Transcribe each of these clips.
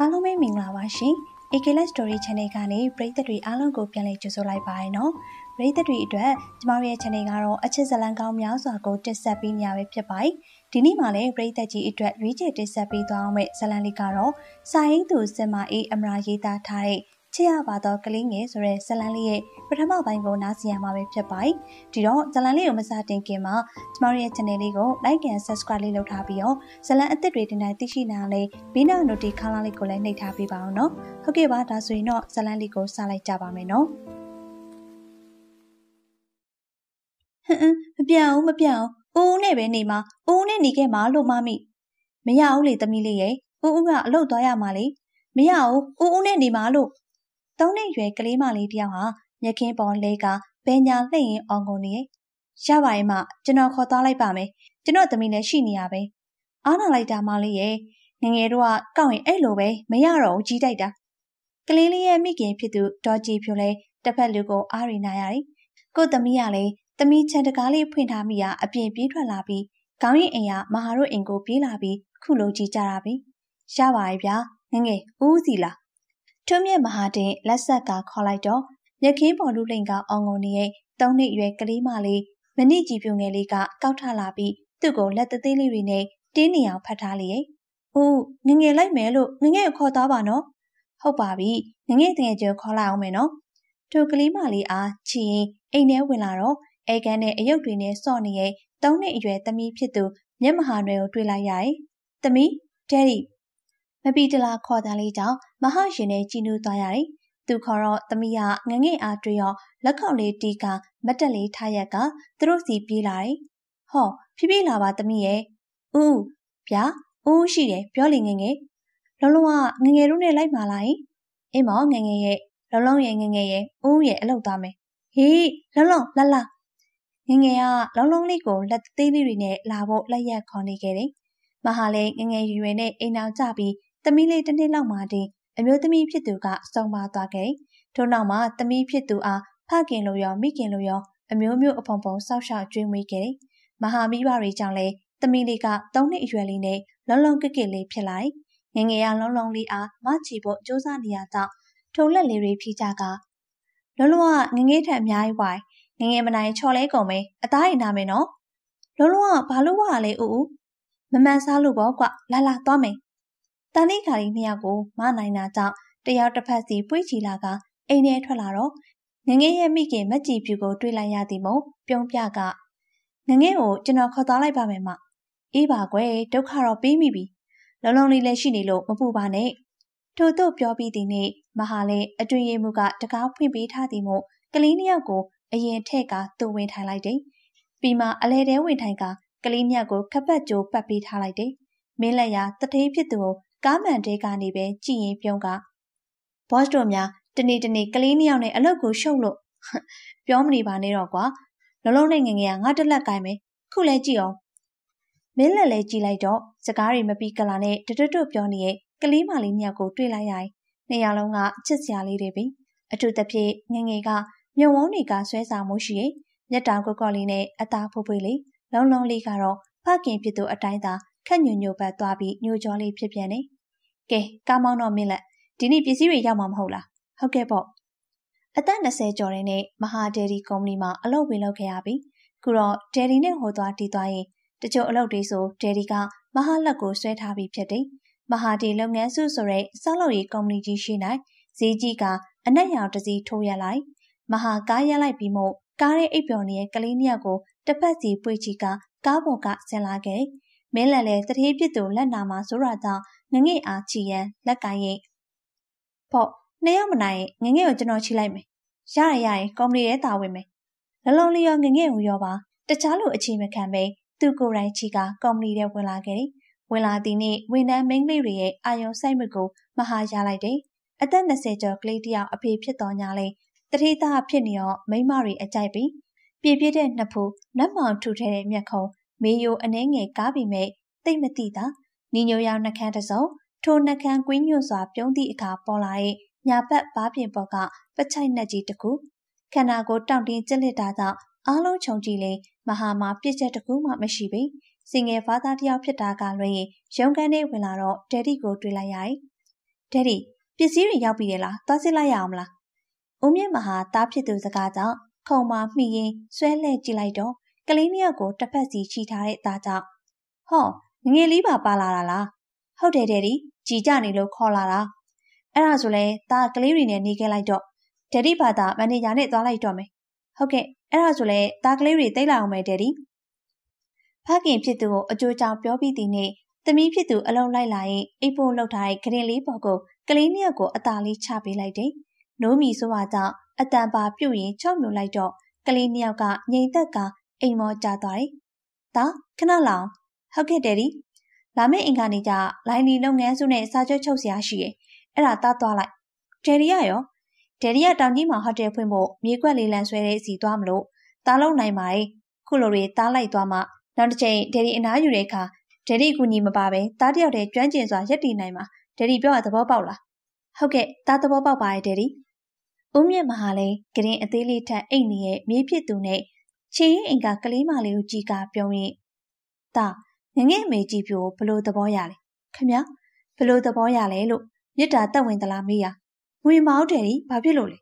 အားလုံးပဲမင်္ဂလာပါရှင်။ AKL Story Channel ကနေပရိသတ်တွေအားလုံးကိုပြန်လည်ကြိုဆိုလိုက်ပါရနော်။ပရိသတ်တွေအတွက်ကျမတို့ရဲ့ channel ကတော့အချစ်ဇလံကောင်းများစွာကိုတင်ဆက်ပေးနေရပဲဖြစ်ပါတယ်။ဒီနေ့မှလည်းပရိသတ်ကြီးအတွက်ရွေးချယ်တင်ဆက်ပေးသွားအောင်မယ့်ဇလံလေးကတော့စာရင်းသူစင်မအေးအမရာရေးသားထားတဲ့ ချစ်ရပါတော့ကလေးငယ်ဆိုတဲ့ဇလန်လေးရဲ့ပထမပိုင်းကိုနားဆင်ရမှာပဲဖြစ်ပါတယ်။ဒီတော့ဇလန်လေးကိုမစတင်ခင်မှာကျမတို့ရဲ့ channel လေးကို like and subscribe လေးလုပ်ထားပြီးတော့ဇလန်အသစ်တွေတင်တိုင်းသိရှိနိုင်လေဘီနာ notification ခန်းလေးကိုလည်းနှိပ်ထားပေးပါအောင်နော်။ဟုတ်ကဲ့ပါဒါဆိုရင်တော့ဇလန်လေးကိုစလိုက်ကြပါမယ်နော်။ဟမ်မပြောင်းမပြောင်းဦးဦးနဲ့ပဲနေမှာဦးဦးနဲ့နေခဲ့မှာလို့မမိမရဘူးလေသမီးလေးရဲ့ဦးဦးကအလုတ်သွားရမှာလေမရဘူးဦးဦးနဲ့နေမှာလို့ သုံးနှစ်ရွယ်ကလေးမလေးတယောက်ဟာမြက်ခင်းပေါ်လဲကဘဲညာလှည့်ရင်အောင်ကုန်နေရပါရဲ့မကျွန်တော်ခေါ်သွားလိုက်ပါမယ်ကျွန်တော်သမီးလည်းရှိနေရပဲအားနာလိုက်တာမလေးရဲ့ငငယ်တို့ကကောက်ရင်အဲ့လိုပဲမရတော့ဘူးကြီးတိုက်တာကလေးလေးရဲ့မိခင်ဖြစ်သူဒေါ်ကြည်ဖြိုလဲတစ်ဖက်လူကိုအားရီနာရတယ်ကိုသမီးကလည်းသမီးချန်တကားလေးဖွင့်ထားမိရအပြင်ပြေးထွက်လာပြီးခေါင်းရင်အိမ်ကမဟာတို့အိမ်ကိုပြေးလာပြီးခုလိုကြည့်ကြတာပဲရပါရဲ့ဗျာငငယ်ဦးစီလား ထွန်းမြတ်မဟာတင်လက်ဆက်ကခေါ်လိုက်တော့မြက်ခင်းပေါ်လူလိန်ကအောင်ကုန်နေရဲ့သုံးနှစ်ရွယ်ကလေးမလေးမနစ်ကြည်ပြုံငယ်လေးကကောက်ထလာပြီးသူ့ကိုလက်သေးသေးလေးတွေနဲ့တင်းနေအောင်ဖတ်ထားလေရဲ့။ဦးငငယ်လိုက်မယ်လို့ငငယ်ကိုခေါ်သားပါနော်။ဟုတ်ပါပြီငငယ်တငယ်ကျော်ခေါ်လိုက်အောင်မယ်နော်။ထိုကလေးမလေးအားချီရင်အိမ်ထဲဝင်လာတော့အဲကန်နဲ့အယုတ်တွေနဲ့စော့နေရဲ့သုံးနှစ်အရွယ်သမီးဖြစ်သူမျက်မဟာနွယ်ကိုတွေ့လိုက်ရရဲ့။သမီးဒဲဒီ မပီတလာခေါ်တာလေးကြောင့်မဟရှင်နဲ့ကြည်နူးသွားရတယ်။သူခေါ်တော့သမီးကငငယ်အားတွေ့ရောလက်ခေါက်လေးတီးကမတက်လေးထားရက်ကသူတို့စီပြေးလာတယ်။ဟောဖြည်းဖြည်းလာပါသမီးရဲ့။ဦးဗျာဦးရှိတယ်ပြောလေငငယ်။လုံးလုံးကငငယ်တို့နဲ့လိုက်ပါလား။အင်းမောငငယ်ရဲ့လုံးလုံးရဲ့ငငယ်ရဲ့ဦးရဲ့အလုပ်သားမယ်။ဟေးလုံးလုံးလှလှငငယ်ကလုံးလုံးလေးကိုလက်သေးလေးတွေနဲ့လာဖို့လက်ရက်ခေါ်နေခဲ့တယ်။မဟာလည်းငငယ်ရွယ်နဲ့အိမ်အောင်ကြပြီး သမီးလေးတစ်နှစ်လောက်မှတည်းအမျိုးသမီးဖြစ်သူကစုံပါသွားခဲ့။ထို့နောက်မှာသမီးဖြစ်သူအားဖခင်လိုရောမိခင်လိုရောအမျိုးမျိုးအဖုံဖုံဆောက်ရှောက်ကျွေးမွေးခဲ့တယ်။မဟာမိဘတွေကြောင့်လည်းသမီးလေးက၃နှစ်အရွယ်လေးနဲ့လုံးလုံးကစ်ကစ်လေးဖြစ်လာတယ်။ငငယ်ရလုံးလုံးလေးအားမချီဖို့စူးစမ်းနေရတော့ထိုလက်လေးတွေဖြီးကြကလုံးလုံးကငငယ်ထက်အများကြီးဝိုင်ငငယ်မနိုင်ချော်လဲကုန်မယ်အသားရင်နာမယ်နော်လုံးလုံးကဘာလို့ဝါလဲဦးဦးမမှန်စားလို့ပေါ့ကွလာလာသွားမယ် တန်လေးခါလေးနှစ်ယောက်ကိုမနိုင်တာကြောင့်တယောက်တစ်ဖက်စီပွေးချီလာကအိမ်ထဲထွက်လာတော့ငငယ်ရဲ့မိခင်မက်ကြီးဖြူကိုတွေ့လိုက်ရသည်မို့ပြုံးပြကငငယ်ကိုကျွန်တော်ခေါ်သွားလိုက်ပါမယ်မအေးပါကွယ်ဒုက္ခတော့ပြီးမိပြီလုံးလုံးလေးလည်းရှိနေလို့မပူပါနဲ့ထို့သို့ပြောပြီးသည်နေ့မဟာလည်းအတွင်ရည်မှုကတကားဖွင့်ပေးထားသည်မို့ကလေးနှစ်ယောက်ကိုအရင်ထက်ကသူ့ဝင်ထိုင်လိုက်တယ်ပြီးမှအလဲတဲဝင်ထိုင်ကကလေးနှစ်ယောက်ကိုခပတ်ကြိုးပတ်ပေးထားလိုက်တယ်မင်းလက်ရတထေးဖြစ်သူကို ကားမှန်တဲကနေပဲကြည်ရင်ပြုံးကဘော့စ်တို့များတနေ့တနေ့ကလေးနှစ်ယောက်နဲ့အလုပ်ကိုရှုပ်လို့ပြောမနေပါနဲ့တော့ကွာလုံးလုံးနဲ့ငငယ်ကငါတက်လက်ကိုင်းမယ်ခုလဲကြည့်အောင်မင်းလက်လဲကြည့်လိုက်တော့စကားတွေမပြီးကလာနဲ့တတွတ်တွတ်ပြောနေရဲ့ကလေးမလေးနှစ်ယောက်ကိုတွေ့လိုက်ရရင်နှစ်ယောက်လုံးကချစ်စရာလေးတွေပဲအထူးသဖြင့်ငငယ်ကမြုံဝုန်းတွေကဆွဲစာမှုရှိရဲ့မျက်တောင်ကွက်ကွက်လေးနဲ့အသားဖွေးဖွေးလေးလုံးလုံးလေးကတော့ဖခင်ဖြစ်သူအတိုင်းသာ ခက်ညွညွပတ်သွားပြီးညိုကြောလေးဖြစ်ပြန်နေကဲကားမောင်းတော့မင်းလက်ဒီနေ့ပစ္စည်းတွေရောက်မှာမဟုတ်လားဟုတ်ကဲ့ပေါ့အသက်20ကျော်တဲ့နဲ့မဟာဒယ်ရီကုမ္ပဏီမှာအလုပ်ဝင်လုပ်ခဲ့ရပြီခုတော့ဒယ်ရီနဲ့ဟိုသွားတီးသွားရင်တချို့အလုပ်တွေဆိုဒယ်ရီကမဟာလက်ကိုဆွဲထားပြီးဖြစ်တယ်မဟာဒီလုပ်ငန်းစုဆိုတဲ့စောက်လုပ်ရေးကုမ္ပဏီကြီးရှိနိုင်ဈေးကြီးကအနက်ရောင်တစည်းထိုးရလိုက်မဟာကားရလိုက်ပြီးမို့ကားရဲ့အိပ်ပျော်နေတဲ့ကလေးနှစ်ယောက်ကိုတစ်ဖက်စီပွေချီကကားပေါ်ကဆင်လာခဲ့ မင်းလည်းလည်းတတိပြစ်သူလက်နာမှာဆိုရကြောင့်ငငယ်အားချီရန်လက်ကင်ရင်ပေါ့နှစ်ယောက်မနိုင်ငငယ်ကိုကျွန်တော်ချီလိုက်မယ်ရရရရင်ကော်မတီထဲတာဝင်မယ်လလုံးလေးရောငငယ်ကိုရောပါတခြားလူအချိန်မခံပဲသူကိုယ်တိုင်ချီကကော်မတီထဲဝင်လာခဲ့တယ်ဝင်လာသည်နေ့ဝန်ထမ်းမိန်းကလေးတွေရဲ့အာယုံစိုက်မှုကိုမဟာရလိုက်တယ်အသက်20ကျော်ကလေးတယောက်အဖေဖြစ်တော်ညာလဲတတိသားဖြစ်နေတော့မိမတွေအကြိုက်ပြီးပြပြတဲ့နှစ်ဖူလက်မောင်ထူထဲတဲ့မျက်ခုံး မေယိုအနှဲငယ်ကားပြီးမဲ့တိတ်မတိတာနီညိုရောင်နှကန်းတစုံထိုနှကန်းကွင်းညွတ်စွာပြုံးသည့်အခါပေါ်လာတဲ့ညာဘက်ဘားပြင်ပေါ်ကပချိုက်နှက်ကြီးတစ်ခုခန္ဓာကိုယ်တောင့်တင်းကျစ်လက်တာကြောင့်အားလုံးခြုံကြည့်လေမဟာမာပြစ်ချက်တစ်ခုမှမရှိပေစင်ငယ်ဖားသားတယောက်ဖြစ်တာကလွှဲရင်ရုံကန်ထဲဝင်လာတော့ဒက်ဒီကိုတွေ့လိုက်ရတယ်ဒက်ဒီပစ္စည်းတွေရောက်ပြီလေလားသွားစစ်လိုက်ရအောင်မလားဦးမြင့်မဟာတားဖြစ်သူစကားကြောင့်ခုံမာမှီရင်ဆွဲလှည့်ကြည့်လိုက်တော့ ကလေးနှစ်ယောက်ကိုတစ်ဖက်စီချီထားတဲ့သားကြောင့်ဟောငငယ်လေးပါပါလာတာလားဟုတ်တယ်ဒက်ဒီကြည်ကြနေလို့ခေါ်လာတာအဲ့ဒါဆိုလဲသားကလေးတွေနဲ့နေခဲ့လိုက်တော့ဒက်ဒီဘာသာမန်နေဂျာနဲ့သွားလိုက်တော့မယ်ဟုတ်ကဲ့အဲ့ဒါဆိုလဲသားကလေးတွေတိတ်လာအောင်မယ်ဒက်ဒီဖခင်ဖြစ်သူကိုအကျိုးကြောင့်ပြောပြီးသည်နေ့သမီးဖြစ်သူအလုံးလိုက်လာရင်အိပ်ဖို့လှုပ်ထားတဲ့ကရင်လေးပေါ်ကိုကလေးနှစ်ယောက်ကိုအသာလေးချပေးလိုက်တယ်။နိုးမီဆိုပါကြောင့်အတန်ပါပြုတ်ရင်ချော့မြူလိုက်တော့ကလေးနှစ်ယောက်ကငိမ်သက်က အိမ်မောကျသွားတယ်။ဒါခဏလောင်ဟုတ်ကဲ့တယ်ဒီလာမယ့်အင်္ဂါနေ့ကျလိုင်းလီလုပ်ငန်းစုနဲ့စာချုပ်ချုပ်စရာရှိရဲ့အဲ့ဒါသားသွားလိုက်ဒယ်ရီရရောဒယ်ရီရတောင်ကြီးမှာဟိုတယ်ဖွင့်ဖို့မြေကွက်လေးလန်ဆွဲတဲ့စီသွားမလို့သားလုံးနိုင်ပါတယ်ခုလိုတွေသားလိုက်သွားမှနောက်တစ်ချိန်ဒယ်ရီအနားယူတဲ့အခါဒယ်ရီကူညီမပါပဲသားတယောက်တည်းကျွမ်းကျင်စွာရက်တည်နိုင်မှာဒယ်ရီပြောတာသဘောပေါက်လားဟုတ်ကဲ့သားသဘောပေါက်ပါရဲ့ဒယ်ရီဦးမြင့်မဟာလည်းကရင်အသေးလေးထက်အိတ်နေရဲ့မြေးဖြစ်သူနဲ့ ချေရင်အင်ကကလေးမလေးကိုကြည်ကပြောရင်တာငငယ်အမေကြီးပြိုဘလို့သဘောရလဲခမဘလို့သဘောရလဲလို့မြစ်တာတက်ဝင်သလားမေးရငွေမောက်တယ်ဒီဘာဖြစ်လို့လဲ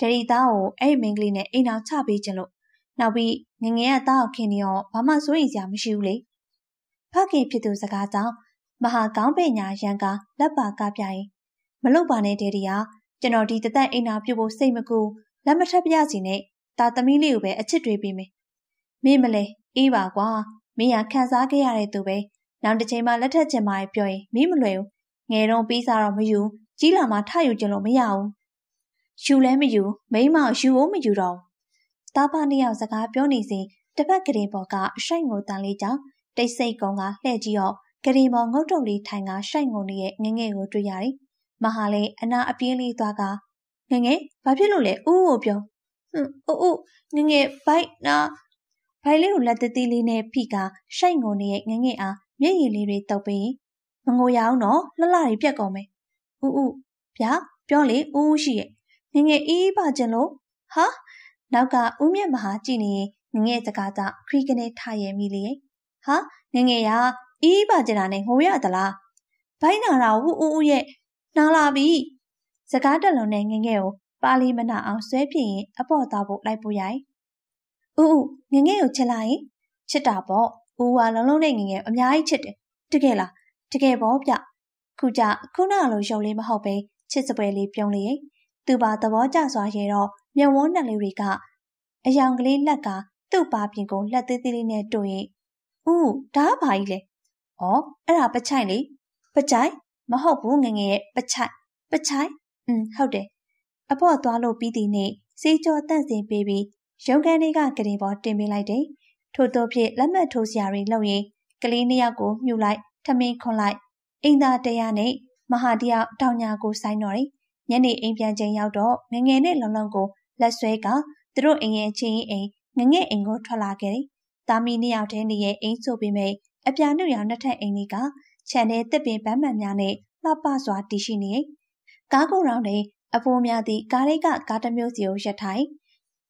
ဒယ်ရီသားကိုအဲ့မင်းကလေးနဲ့အိမ်အောင်ချပေးခြင်းလို့နောက်ပြီးငငယ်ကသားကိုခင်နေရောဘာမှစိုးရိမ်စရာမရှိဘူးလေဖခင်ဖြစ်သူစကားကြောင့်မဟာကောင်းပညာရန်ကလက်ပါကပြရင်မလုတ်ပါနဲ့ဒယ်ဒီဟာကျွန်တော်ဒီတသက်အိမ်နာပြုတ်ဖို့စိတ်မကူလက်မထပ်ပြစီနဲ့ တာသမီးလေးကိုပဲအချစ်တွေပေးမယ်မင်းမလဲအေးပါကွာမင်းရခံစားခဲ့ရတဲ့သူပဲနောက်တစ်ချိန်မှလက်ထက်ချင်ပါပြောရင်မင်းမလွယ်ဘူးငယ်တော့ပြီးစားတော့မယူကြီးလာမှထယူကြလို့မရဘူးယူလဲမယူမိမယူဖို့မယူတော့တာဖာနှစ်ယောက်စကားပြောနေစဉ်တစ်ဖက်ကလေးပေါ်ကရှိုက်ငိုတန်လေးကြောင့်တိတ်ဆိတ်ကုန်းကလှဲ့ကြည့်တော့ကလေးပေါ်ငုတ်တုတ်လေးထိုင်ကရှိုက်ငိုနေတဲ့ငငယ်ကိုတွေ့ရတယ်မဟာလည်းအနာအပြေးလေးသွားကငငယ်ဘာဖြစ်လို့လဲဦးကိုပြော ဟွန်းအိုးငငယ်ဘိုက်နာဘိုင်လေးကိုလက်သေးသေးလေးနဲ့ဖိကရှိုက်ငုံနေတဲ့ငငယ်အားမျက်ရည်လေးတွေတုပ်ပြီးမငိုရအောင်တော့လှလှတွေပြက်ကုန်မယ်။ဦးဦးဗျာပြောလေဦးဦးရှိရဲ့ငငယ်အေးပါကျင်လို့ဟာနောက်ကဦးမြတ်မဟာကြည့်နေငငယ်စကားကခရီးကနေထားရမိလေဟာငငယ်ရအေးပါကျင်တာနဲ့ငိုရသလားဘိုင်းနာတာဦးဦးဦးရဲ့နားလာပြီစကားတက်လုံးနဲ့ငငယ်ကို ပါလီမနာအောင်ဆွဲပြင်းရင်အပေါ်သားဖို့လိုက်ပို့ရိုက်။ဦးဦးငငယ်ကိုချစ်လိုက်ရင်ချစ်တာပေါ့။ဦးကလုံးလုံးနဲ့ငငယ်အများကြီးချစ်တယ်။တကယ်လားတကယ်ပေါ့ဗျ။ခုကြခုနလိုရုပ်လေးမဟုတ်ပဲချစ်စပွဲလေးပြုံးလေ။သူပါသဘောကျစွာရဲတော့မျက်ဝန်းနှက်လေးတွေကအယောင်ကလေးလက်ကသူ့ပါပြင်ကိုလက်သေးသေးလေးနဲ့တို့ရင်ဦးဒါကဘာကြီးလဲ။ဩအဲ့ဒါပချိုင်လေပချိုင်မဟုတ်ဘူးငငယ်ရဲ့ပချိုင်ပချိုင်อืมဟုတ်တယ် အဖို့သွားလို့ပြီးသည်နေ့စေးကြောတန့်စင်ပေးပြီးရုံးခန်းလေးကကလေးပေါ်တင်ပေးလိုက်တယ်။ထို့သောဖြင့်လက်မှတ်ထိုးစရာတွေလုပ်ရင်ကလေးနှစ်ယောက်ကိုမြှူလိုက်ထမင်းခွန်လိုက်အင်သာတရားနဲ့မဟာတယောက်တောင်ညာကိုဆိုင်တော်တယ်။ညနေအိမ်ပြန်ချိန်ရောက်တော့ငငယ်နဲ့လုံလုံကိုလက်ဆွဲကသူတို့အိမ်ရဲ့ချင်းအိမ်ငငယ်အိမ်ကိုထွက်လာခဲ့တယ်။သားမီးနှစ်ယောက်တည်းနေရဲ့အိမ်ဆိုပေမဲ့အပြာနုရောင်နှစ်ထပ်အိမ်လေးကခြံထဲတစ်ပင်ပန်းမှန်များနဲ့လှပစွာတည်ရှိနေ။ကားကိုယ်ရောင်တဲ့ အဖိုးများသည့်ကားလေးကကားတစ်မျိုးစီကိုရပ်ထိုင်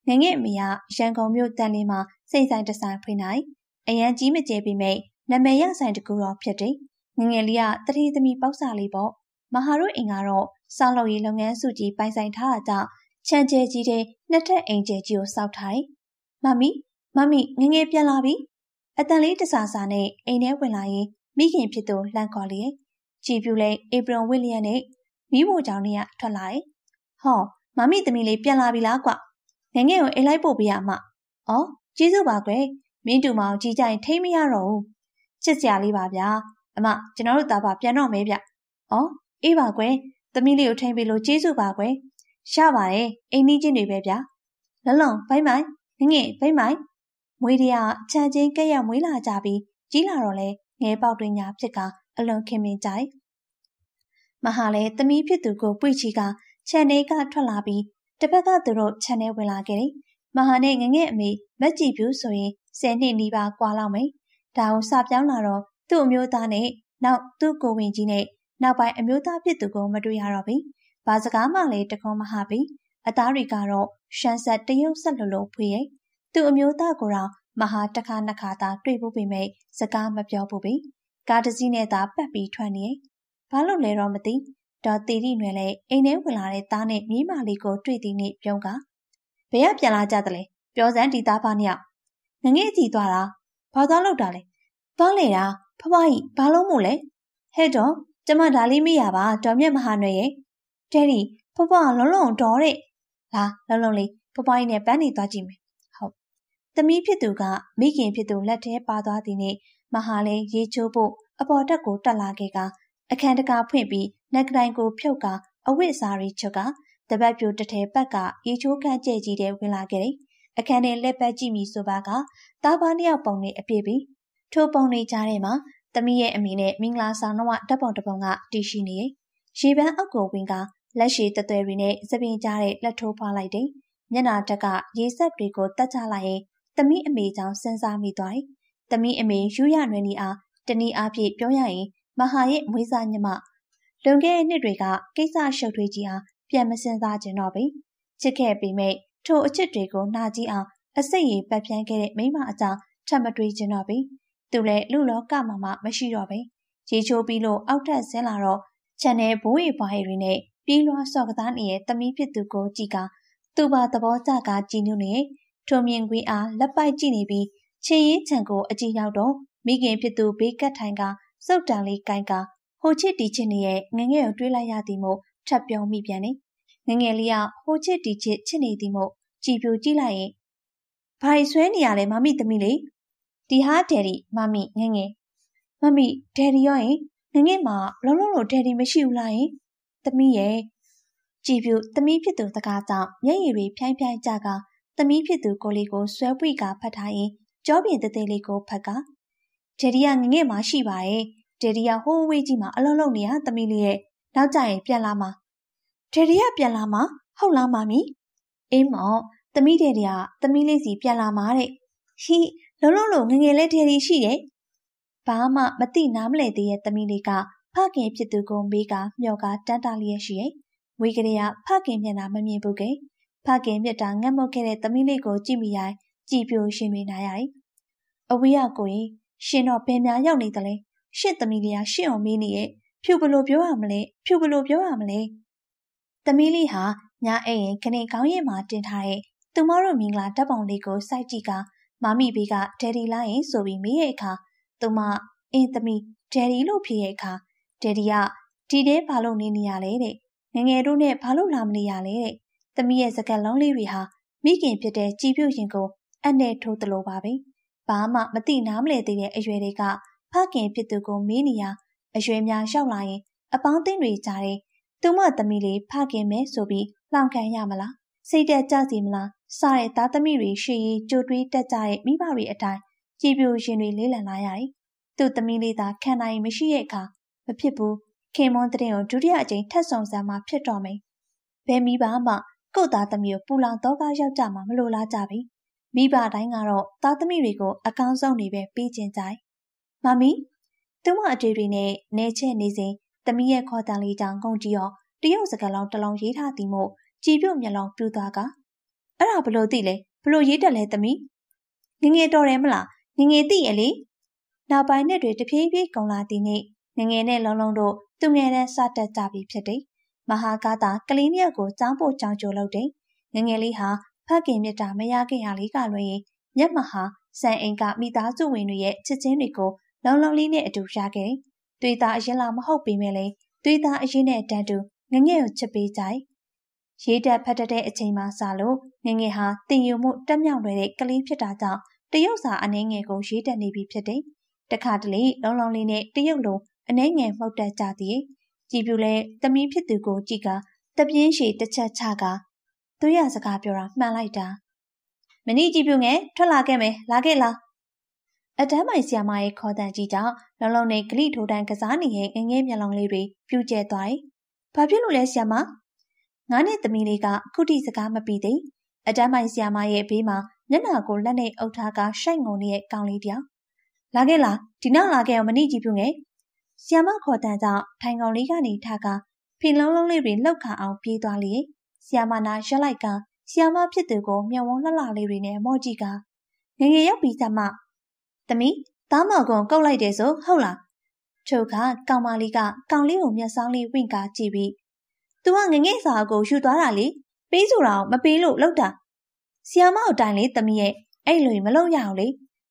ငငယ်အမေကရန်ကုန်မြို့တန်လင်းမှာစိတ်ဆိုင်တဆိုင်ဖွင့်နိုင်အရန်ကြီးမကျဲပေမဲ့နမည်ရဆိုင်တကူတော့ဖြစ်တယ်ငငယ်လေးကတတိသမီးပေါက်စာလေးပေါ့မဟာတို့အိမ်ကတော့စောက်လုပ်ရေးလုပ်ငန်းစုကြီးပိုင်ဆိုင်ထားတာကြောင့်ချန်ကျဲကြီးတဲ့နှစ်ထပ်အိမ်ကျဲကြီးကိုစောက်ထားတယ်မမီမမီငငယ်ပြန်လာပြီအတန်လေးတဆာဆာနဲ့အိမ်ထဲဝင်လာရင်မိခင်ဖြစ်သူလှန်ခေါ်လေကြည်ပြူလဲဧပြီဝီလျံနဲ့မိဖို့ကြောင့်နေရထွက်လာတယ် ဟောမမီသမီးလေးပြန်လာပြီလားကွငငယ်ကိုအိမ်လိုက်ပို့ပေးရမှာအော်ကျေးဇူးပါကွယ်မင်းတူမောင်ကြီးကြရင်ထိမရတော့ဘူးချစ်စရာလေးပါဗျာအမကျွန်တော်တို့သားပါပြန်တော့မဲဗျအော်အေးပါကွယ်သမီးလေးကိုထိန်ပေးလို့ကျေးဇူးပါကွယ်ရပါတယ်အိမ်နီးချင်းတွေပဲဗျာလလုံဘိုင်းမိုင်းငငယ်ဘိုင်းမိုင်းမွေးတရချန်ချင်းကဲ့ရမွေးလာကြပြီးကြီးလာတော့လဲငဲပေါက်တွင်ညာဖြစ်ကအလွန်ခင်မင်ကြိုက်မဟာလည်းသမီးဖြစ်သူကိုပွေချီက ခြံထဲကထွက်လာပြီးတစ်ဖက်ကသူတို့ခြံထဲဝင်လာခဲ့တယ်။မဟာနဲ့ငငယ်အမေမက်ကြည့်ပြူဆိုရင်ဆယ်နှစ်နီးပါးကွာလောက်မယ်။ဒါကိုစပြောင်းလာတော့သူ့အမျိုးသားနဲ့နောက်သူ့ကိုဝင်ကြီးနဲ့နောက်ပိုင်းအမျိုးသားဖြစ်သူကိုမတွေ့ရတော့ဘူး။ဘာစကားမှလည်းတခွန်းမဟာပြီ။အသားတွေကတော့ရှမ်းဆက်တရုတ်ဆက်လိုလိုဖွေရဲ့။သူ့အမျိုးသားကိုတော့မဟာတစ်ခါနှစ်ခါသာတွေ့ဖို့ပေမဲ့စကားမပြောဘူးပြီ။ကားတစ်စီးနဲ့သာပတ်ပြီးထွက်နေ။ဘာလို့လဲတော့မသိ ဒေါ်တီရီနွယ်လည်းအိမ်ထဲဝင်လာတဲ့သားနဲ့မိမလေးကိုတွေ့သည်နေ့ပြုံးကဘယ်ကပြန်လာကြသလဲပြောစမ်းဒီသားဖားနှစ်ယောက်ငငယ်ကြည့်သွားတာဘာသွားလောက်တာလဲသွားလေတာဖဖကြီးဘာလို့မို့လဲဟဲ့တော့ကျမဒါလေးမိရပါဒေါ်မြတ်မဟာနွယ်ရဲ့ဒဲဒီဖဖကလုံးလုံးတော်တဲ့လာလုံးလုံးလေးဖဖကြီးနဲ့ပန်းနေသွားကြည့်မယ်ဟုတ်သမီးဖြစ်သူကမိခင်ဖြစ်သူလက်ထဲပါသွားသည်နဲ့မဟာလည်းရေချိုးဖို့အပေါ်တက်ကိုတက်လာခဲ့က အခန်းတကာဖွင့်ပြီးနက်ကတိုင်ကိုဖြုတ်ကအဝိစာရီချွတ်ကတပတ်ပြိုတထဲပတ်ကရေချိုးခန့်ကျဲကြီးတဲ့ဝင်လာခဲ့တယ်။အခန်းထဲလက်ပတ်ကြည့်မိဆိုပါကတားပါနှစ်ယောက်ပုံနဲ့အပြည့်ပြီးထိုပုံတွေကြားထဲမှာသမီးရဲ့အမိနဲ့မင်္ဂလာဆောင်တော့ဓာတ်ပုံတစ်ပုံကတည်ရှိနေရဲ့။ရေပန်းအောက်ကိုဝင်ကလက်ရှိတသွဲတွေနဲ့စပင်ကြားတဲ့လက်ထိုးဖွာလိုက်တယ်။မျက်နာတက်ကရေဆက်တွေကိုတတ်ချလိုက်ရင်သမီးအမေကြောင့်စဉ်းစားမိသွားတယ်။သမီးအမေယူရနွယ်နီအားတနည်းအားဖြင့်ပြောရရင် မဟာရဲ့မွေးစားညမလွန်ခဲ့တဲ့နှစ်တွေကကိစ္စရှုပ်ထွေးကြီးအားပြန်မစင်စားကြတော့ပြီချစ်ခဲ့ပေမဲ့ထိုအချစ်တွေကိုနာကြီးအောင်အစိတ်ရည်ပတ်ပြန်းခဲ့တဲ့မိမအကြောင်းထပ်မတွေးကြတော့ပြီသူလည်းလူလောကမှာမှမရှိတော့ပဲရေချိုးပြီးလို့အောက်ထက်ဆင်းလာတော့ခြံထဲဘိုးရီဘွားရီတွေနဲ့ပြေးလွှားစော့ကစားနေတဲ့သမီးဖြစ်သူကိုကြည့်ကသူပါသဘောကျကကြည်နူးနေထိုမြင်ကွင်းအားလက်ပိုက်ကြည့်နေပြီးချင်းရင်ခြံကိုအကြည့်ရောက်တော့မိခင်ဖြစ်သူဘေးကတ်ထိုင်က စုတ်တန်လေးကိုင်ကဟိုချစ်တီချစ်နေရဲ့ငငယ်ကိုတွေးလိုက်ရသည်မို့ထပ်ပြောမိပြန်နေငငယ်လေးကဟိုချစ်တီချစ်ချစ်နေသည်မို့ကြည်ပြိုကြည့်လိုက်ရင်ဘာဆွဲနေရလဲမမီသမီးလေးဒီဟာဒယ်ဒီမမီငငယ်မမီဒယ်ဒီရောရင်ငငယ်မှာလုံးလုံးလို့ဒယ်ဒီမရှိဘူးလားယင်သမီးရဲ့ကြည်ပြိုသမီးဖြစ်သူစကားကြောင့်မျက်ရည်တွေဖြိုင်းဖြိုင်းကြကသမီးဖြစ်သူကိုလေးကိုဆွဲပွေကဖတ်ထားရင်ကြောပြင်တသေးလေးကိုဖတ်က ဒယ်ဒီကငငယ်မှာရှိပါရဲ့ဒယ်ဒီကဟိုးဝေးကြီးမှာအလုံးလုံးနေရသမီးလေးရဲ့နောက်ကြရင်ပြန်လာမှာဒယ်ဒီကပြန်လာမှာဟုတ်လားမမီအေးမော်သမီးဒယ်ဒီကသမီးလေးစီပြန်လာမှာတဲ့ဟိလုံးလုံးလို့ငငယ်လေးဒယ်ဒီရှိတယ်ဘာမှမသိနားမလဲသေးရဲ့သမီးလေးကဖခင်ဖြစ်သူကိုမေးကမျောကတန်းတာလျက်ရှိရဲ့ဝေကလေးကဖခင်မျက်နှာမမြင်ဘူးကဲဖခင်မျက်တာငတ်မုတ်ခဲ့တဲ့သမီးလေးကိုကြည့်မိရိုင်းကြည်ပြိုရှင်တွေနာရတယ်အဝေးကကိုရင် ရှင်တော့ဘယ်များရောက်နေသလဲရှင့်သမီးလေးကရှင့်အောင်မေးနေရဲ့ဖြူဘလို့ပြောရမလဲဖြူဘလို့ပြောရမလဲသမီးလေးဟာညအိမ်ရင်ခနေကောင်းရင်မှာတင်ထားတဲ့သူမတို့မင်္ဂလာတပ်ပုံလေးကိုစိုက်ကြည့်ကမမီဘေးကဒယ်ဒီလာရင်ဆိုပြီးမေးရဲ့အခါသူမအင်းသမီးဒယ်ဒီလို့ဖြေရဲ့အခါဒယ်ဒီကဒီတဲဘာလို့နေနေရလဲတဲ့ငငယ်တို့နဲ့ဘာလို့လာမနေရလဲတဲ့သမီးရဲ့စကားလုံးလေးတွေဟာမိခင်ဖြစ်တဲ့ကြည်ပြုတ်ရင်ကိုအနဲ့ထိုးတလို့ပါပဲ ဘာမှမသိနားမလဲသေးတဲ့အရွယ်တွေကဖခင်ဖြစ်သူကိုမေးနေရအရွယ်များရောက်လာရင် အပေါင်းအသင်းတွေကြားတဲ့သူမသမီးလေးဖခင်မဲဆိုပြီးလှောင်ခံရမလားစိတ်တက်ကြစီမလားစတဲ့သားသမီးတွေရှေ့ရေးကြိုတွေးတက်ကြတဲ့မိဘတွေအတိုင်းကြည်ပြိုရှင်တွေလေးလံလာရတယ်။သူ့သမီးလေးသာခံနိုင်မရှိရဲ့အခါမဖြစ်ဘူးခင်မွန်းတဲ့ကိုဒုတိယအကြိမ်ထပ်ဆောင်စမ်းမှဖြစ်တော်မယ်။ဘယ်မိဘမှကို့သားသမီးကိုပူလောင်တော့ကားရောက်ကြမှာမလိုလားကြပြီ။ မိဘတိုင်းကတော့သားသမီးတွေကိုအကောင်းဆုံးနေပဲပေးခြင်းကြိုက်။မမီသူမအတွေ့တွေနဲ့နေချက်နေစဉ်သမီးရဲ့ခေါ်တန်လေးကြောင့်ငုံကြည့်ရောတရုတ်စကားလုံးတစ်လုံးရေးထားသည်မို့ကြည်ပြုတ်မျက်လုံးပြူသွားကအဲ့ဒါဘလို့သိလဲဘလို့ရေးတက်လဲသမီးငငယ်တော်တယ်မလားငငယ်သိရလေနောက်ပိုင်းနှစ်တွေတဖြည်းဖြည်းကုန်လာသည်နေ့ငငယ်နဲ့လုံးလုံးတို့သူငယ်တန်းစတက်ကြပြီဖြစ်တယ်မဟာကားသာကလေးမြောက်ကိုចောင်းပို့ចောင်းကြိုလုပ်တယ်ငငယ်လေးဟာ ဖခင်မြတ်တာမရခဲ့ရလေးကလွင်မျက်မဟာစံအိမ်ကမိသားစုဝင်တွေရဲ့ချစ်ချင်းတွေကိုလုံလုံလေးနဲ့အတူရခဲ့တယ်။သွေးသားအရင်လာမဟုတ်ပေမဲ့လေသွေးသားအရင်နဲ့တန်းတူငငယ်ကိုချစ်ပေးကြ။ရေးတက်ဖတ်တဲ့အချိန်မှစလို့ငငယ်ဟာတင်ယူမှုတက်မြောက်လွယ်တဲ့ကလေးဖြစ်တာကြောင့်တရုတ်စာအနှဲငယ်ကိုရေးတက်နေပြီဖြစ်တယ်။တခါတလေလုံလုံလေးနဲ့တရုတ်လိုအနှဲငယ်မှုတ်တက်ကြသည်။ကြည်ပြူလဲတမီးဖြစ်သူကိုကြည့်ကတပြင်းရှည်တစ်ချက်ချက သူရစကားပြောတာမှန်လိုက်တာ။မနီကြည်ပြူငယ်ထွက်လာခဲ့မယ်လာခဲ့လားအတန်းပိုင်ဆီယာမရဲ့ခေါ်တန်ကြီးကြောင့်လုံလုံနဲ့ဂလိထိုးတန်းကစားနေတဲ့ငငယ်မျက်လုံးလေးတွေပြူကျဲသွားတယ်။ဘာဖြစ်လို့လဲဆီယာမ။ငါနဲ့သမီးလေးကခုထိစကားမပြီးသေး။အတန်းပိုင်ဆီယာမရဲ့ဘေးမှာမျက်နှာကိုလက်နဲ့အုပ်ထားကရှိုက်ငုံနေတဲ့ကောင်လေးတယောက်။လာခဲ့လားဒီနောက်လာခဲ့အောင်မနှိကြည့်ပြုငယ်။ဆီယာမခေါ်တန်ကြောင့်ထိုင်ကောင်လေးကနေထားကဖင်လုံးလုံးလေးတွေလှုပ်ခါအောင်ပြေးသွားလေ။ ဆီယာမနာရက်လိုက်ကဆီယာမဖြစ်သူကိုမျက်ဝန်းလှလှလေးတွေနဲ့မော့ကြည့်ကငငယ်ရောက်ပြီးစမှသမီးသားမော်ကွန်ကုတ်လိုက်တယ်ဆိုဟုတ်လားထို့ကကောင်မလေးကကောင်လေးကိုမျက်စောင်းလေးဝင့်ကားကြည့်ပြီးသူကငငယ်စာကိုယူသွားတာလေပေးဆိုတာမပေးလို့လောက်တာဆီယာမကိုတိုင်လေသမီးရဲ့အဲ့လိုမလုံရအောင်လေ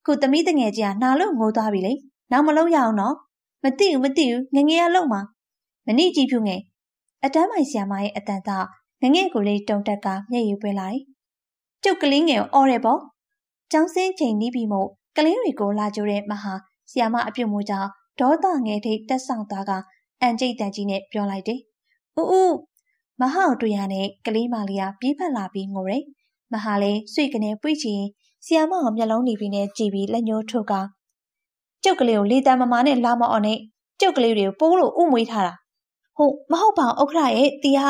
ခုသမီးတငယ်ချင်းကနာလို့ငိုသွားပြီလေနောက်မလုံရအောင်နော်မသိဘူးမသိဘူးငငယ်ကလုံမှာမနစ်ကြည့်ဖြူငယ်အတန်းမိုင်ဆီယာမရဲ့အတန်သား ငငယ်ကိုလေးတုံတက်ကမျက်ရည်ပွေလာတယ်ကျုပ်ကလေးငယ်ကိုအော်ရဲပေါ့ကျောင်းစင်းချိန်နီးပြီးမို့ကလေးတွေကိုလာကြတဲ့မဟာဆီယာမအပြုတ်မှုကြောင့်ဒေါသငယ်ထိတ်တက်ဆောင်သွားကအန်ကျိတ်တန်ကြီးနဲ့ပြောလိုက်တယ်။ဦးဦးမဟာကိုတွေ့ရတဲ့ကလေးမလေးကပြေးဖက်လာပြီးငိုတယ်။မဟာလည်းစွေကနေပွေ့ချင်ဆီယာမကမျက်လုံးနေပြီးနဲ့ကြည်ပြီးလက်ညှိုးထုတ်ကကျုပ်ကလေးကိုလေတံမမာနဲ့လာမအောင်နဲ့ကျုပ်ကလေးတွေကိုပိုးလို့ဥမွေးထားတာ။ဟုတ်မဟုတ်ပါဥက္ခရရဲ့တီဟာ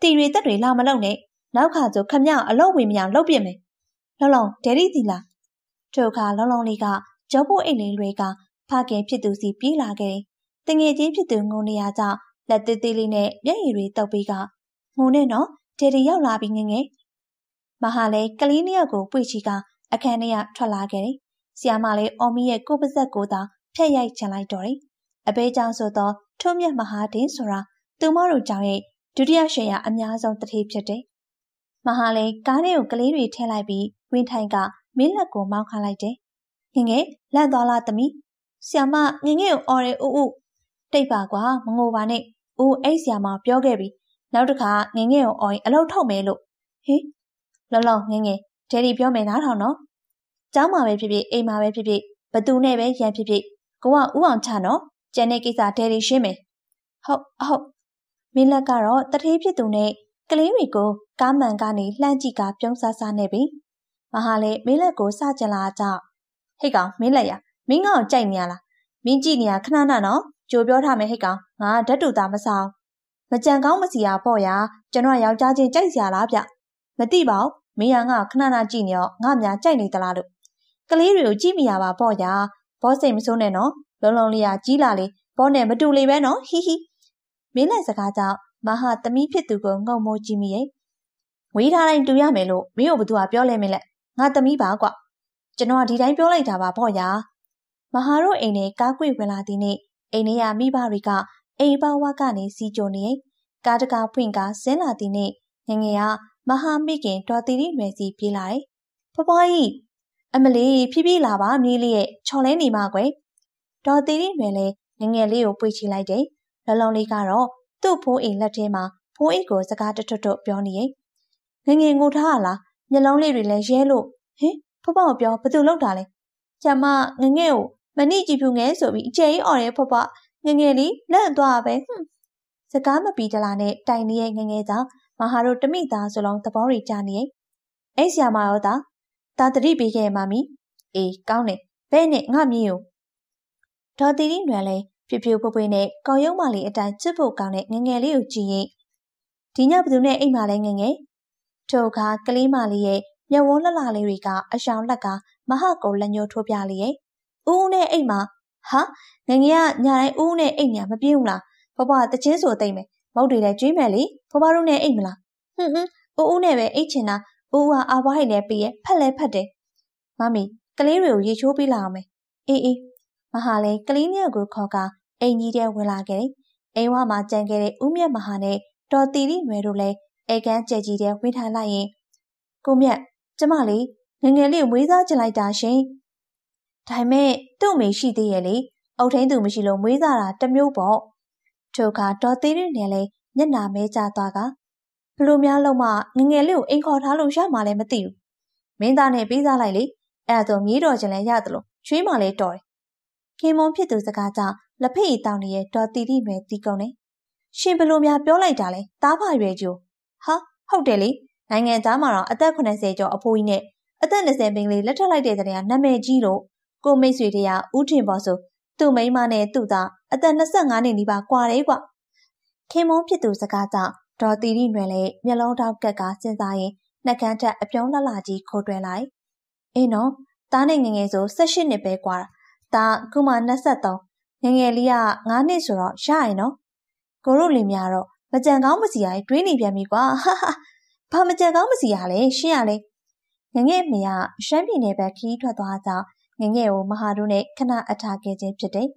တီတွေတက်တွေလာမလုံနဲ့နောက်ခါကျခမအလောက်ဝင်မရလောက်ပြစ်မယ်။လောလောဒဲရီတီလာထိုအခါလောလောလေးကကြောဖို့အိတ်လေးတွေကဖခင်ဖြစ်သူစီပြေးလာခဲ့တယ်။တငယ်ချင်းဖြစ်သူငုံနေရကြလက်သေးသေးလေးနဲ့မျက်ရည်တွေတုပ်ပြီးကငုံနဲ့နော်ဒေဒီရောက်လာပြီးငငယ်မဟာလည်းကလေးနှစ်ယောက်ကိုပွေချီကအခန်းထဲကထွက်လာခဲ့တယ်။ဆီယာမလည်းအော်မီရဲ့ကိုပါဇက်ကိုသာဖျက်ရိုက်ချန်လိုက်တော့တယ်။အဘေးကြောင့်ဆိုတော့ထုံးမြတ်မဟာတင်ဆိုတာသူမတို့ကြောင့်ရဲ့ ဒုတိယရှယ်ယာအများဆုံးတတိဖြစ်တယ်။မဟာလည်းကားထဲကိုကလေးတွေထည့်လိုက်ပြီးဝင်းထိုင်ကမင်းလက်ကိုမောင်းခလိုက်တယ်။ငငယ်လန့်သွားလားသမီး။ဆီယာမငငယ်ကိုအော်ရဲဦးဦးတိတ်ပါကွာမငိုပါနဲ့။ဦးအဲ့ဆီယာမပြောခဲ့ပြီ။နောက်တစ်ခါငငယ်ကိုအော်ရင်အလုပ်ထုတ်မယ်လို့ဟင်လောလောငငယ်ဒယ်ဒီပြောမယ်နားထောင်နော်။ကျောင်းမှာပဲဖြစ်ဖြစ်အိမ်မှာပဲဖြစ်ဖြစ်ဘသူနဲ့ပဲရန်ဖြစ်ဖြစ်ကိုကဥအောင်ချနော်။ကျန်တဲ့ကိစ္စဒယ်ဒီရှင်းမယ်။ဟုတ်ဟုတ် မင်းလက်ကတော့တထေးဖြစ်သူနဲ့ကလေးတွေကိုကားမှန်ကနေလှမ်းကြည့်ကပြုံးဆဆနေပြီ။မဟာလည်းမင်းလက်ကိုစကြလာကြဟိတ်ကောင်မင်းလက်ရမင်းကောင်ကြိုက်နေရလားမင်းကြည့်နေရခဏနာနော်ကြိုပြောထားမယ်ဟိတ်ကောင်ငါဓာတ်တူသားမဆောင်မကြံကောင်းမစီရပေါ့ရကျွန်တော်ယောက်ျားချင်းကြိုက်စရာလားဗျမသိပါဘူးမင်းကငါခဏနာကြည့်နေတော့ငါများကြိုက်နေသလားလို့ကလေးတွေကိုကြည့်မိရပါပေါ့ရဘောစိတ်မစိုးနဲ့နော်လုံးလုံးလေးကကြီးလာလေဘောနဲ့မတူလေပဲနော်ဟီဟီ မင်းလက်စကားကြောင့်မဟာသမီးဖြစ်သူကိုငုံမိုးကြည့်မိရဲ့ဝေးထားတိုင်းတူရမယ်လို့မင်းတို့ဘသူကပြောလဲမင်းလက်ငါသမီးပါကွကျွန်တော်ဒီတိုင်းပြောလိုက်တာပါပေါ့ရာမဟာတို့အိမ်နဲ့ကားကွေဝင်လာသည်နေ့အိမ်ထဲကမိဘတွေကအိမ်ပေါဝါကနေစီကြိုနေကားတကာဖွင့်ကားဆင်းလာသည်နေ့ငငယ်ကမဟာမိခင်ဒေါ်တီရီနယ်စီပြေးလာတယ်ဖွားဖွားကြီးအမလေးဖြည်းဖြည်းလာပါမြေးလေးရဲ့ချော်လဲနေမှာကွယ်ဒေါ်တီရီနယ်လည်းငငယ်လေးကိုပွေချလိုက်တယ် လလုံးလေးကတော့သူ့ဖိုးအိမ်လက်ထဲမှာဖိုးအိတ်ကိုစကားတထွတ်ထွတ်ပြောနေရဲ့ငငယ်ငိုထားရလားမျက်လုံးလေးတွေလည်းရဲလို့ဟင်ဖဖကိုပြောဘသူလောက်တာလဲကျမငငယ်ကိုမနှိကြည့်ဖြူငယ်ဆိုပြီးအကျဲကြီးអော်ရဲဖဖငငယ်လေးလန့်သွားပဲဟွန်းစကားမပီတလာနဲ့တိုင်နေရဲ့ငငယ်ကြောင့်မဟာတို့တမိသားစလုံးသဘောတွေကြားနေရဲ့အဲ့ဆရာမရောသားတာတတိပေးခဲ့မမီအေးကောင်းတယ်ဘဲနဲ့ငါမြည်ကိုဒေါ်တီရီနွယ်လဲ ဖြူဖြူပွပွနဲ့ကော်ရုံးမလေးအတိုင်းချစ်ဖို့ကောင်းတဲ့ငငယ်လေးကိုကြည့်ရင်ဒီညဘသူနဲ့အိမ်မလဲငငယ်ထိုအခါကလေးမလေးရဲ့မျက်ဝန်းလှလှလေးတွေကအရှောင်လက်ကမဟကိုလက်ညှိုးထိုးပြလေရဲ့ဦးဦးနဲ့အိမ်မှာဟာငငယ်ကညာတိုင်းဦးဦးနဲ့အိမ်ညာမပြေးဘူးလားဘဘတချင်းဆိုသိမ့်မယ်မုတ်တွေလည်းကျွေးမယ်လေဘဘတို့နဲ့အိမ်မလားဟွန်းဟွန်းဦးဦးနဲ့ပဲအိတ်ချင်တာဦးဦးကအာဘွားဟိလည်းပေးရဲ့ဖက်လဲဖက်တယ်မမီကလေးတွေကိုရေချိုးပေးလာအောင်မယ်အေးအေး မဟာလည်းကလေးမျိုးကိုခေါ်ကအိမ်ကြီးထဲဝင်လာခဲ့တယ်အိမ်ဝမှာကြံခဲ့တဲ့ဦးမြတ်မဟာနဲ့ဒေါ်တီရီနွယ်တို့လည်းအဲကန်းကြဲကြီးထဲဝင်ထိုင်လိုက်ရင်ကိုမြတ်ကျမလေးငငယ်လေးမွေးစားချင်လိုက်တာရှင်ဒါပေမဲ့သူ့အမေရှိသေးရဲ့လေအုတ်ထင်းသူမရှိလို့မွေးစားတာတမျိုးပေါ့ထိုအခါဒေါ်သေးရနဲ့လည်းမျက်နာမဲကျသွားကဘလို့များလုံးမငငယ်လေးကိုအိမ်ခေါ်ထားလို့ရမှလည်းမသိဘူးမင်းသားနဲ့ပေးစားလိုက်လေအဲ့ဒါဆိုမြေးတော်ချင်းလည်းရတယ်လို့ချွေးမှလည်းတော်တယ် ခင်မွန်ဖြစ်သူစကားကြောင့်လက်ဖက်ရည်တောင်းနေတဲ့ဒေါ်တီတီမဲတီကုန်နေရှင်ဘလို့များပြောလိုက်တာလဲတားဖရွယ်ကျိုးဟာဟုတ်တယ်လေနိုင်ငံသားမှာတော့အသက်80ကျော်အဖိုးကြီးနဲ့အသက်20ပင်လေးလက်ထပ်လိုက်တဲ့တဲ့ကနာမည်ကြီးလို့ကိုမိတ်ဆွေတွေကဦးထင်ပေါ်ဆိုသူ့မိန်းမနဲ့သူ့သားအသက်25နှစ်နီးပါးကွာတယ်ကွခင်မုန်းဖြစ်သူစကားကြောင့်ဒေါ်တီရီနွယ်လည်းမျက်လုံးတောက်ကက်ကစဉ်းစားရင်နှက်ကန်းထက်အပြုံးလှလှကြီးခိုးတွဲလိုက်အင်းနော်သားနဲ့ငငယ်ဆို18နှစ်ပဲကွာတာ ခုမှ23ငငယ်လေးက9နှစ်ဆိုတော့ရရင်နော်ကိုတို့လင်များတော့မကြံကောင်းမစီရတွေးနေပြန်ပြီကွာဟာဟာဘာမကြံကောင်းမစီရလဲရှင်းရလဲငငယ်မရရှမ်းပြည်နယ်ဘက်ခီးထွက်သွားကြောင်းငငယ်ကိုမဟာတို့နဲ့ခဏအထားခဲ့ခြင်းဖြစ်တယ်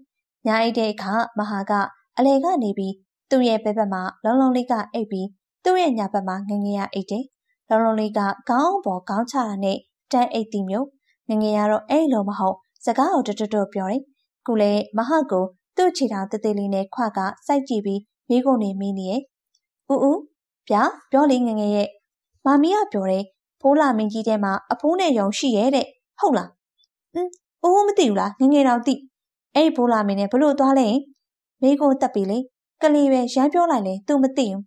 ညာအိတ်တဲ့အခါမဟာကအလဲကနေပြီးသူ့ရဲ့ဘက်ဘက်မှာလုံးလုံးလေးကအိပ်ပြီးသူ့ရဲ့ညာဘက်မှာငငယ်ရအိတ်တယ်။လုံးလုံးလေးကခေါင်းပေါ်ခေါင်းချတာနဲ့တန်းအိတ်တီမျိုးငငယ်ရတော့အဲ့လိုမဟုတ် စကားကိုတွတ်တွတ်ပြောတယ်။ခုလေမဟာကိုသူ့ခြေထောင်တသေးလေးနဲ့ခွကစိုက်ကြည့်ပြီးမိကုန်နေမိနေရဲ့။ဦးဦးဗျာပြောလေငငယ်ရဲ့မမီးကပြောတယ်ဖိုးလာမင်းကြီးထဲမှာအဖိုးနဲ့ယုံရှိရဲ့တဲ့ဟုတ်လား။อืมအိုးမသိဘူးလားငငယ်တော့သိအဲ့ဖိုးလာမင်းနဲ့ဘလို့သွားလဲမိကိုတက်ပြီလေကလေးပဲရမ်းပြောလိုက်လေသူမသိဘူး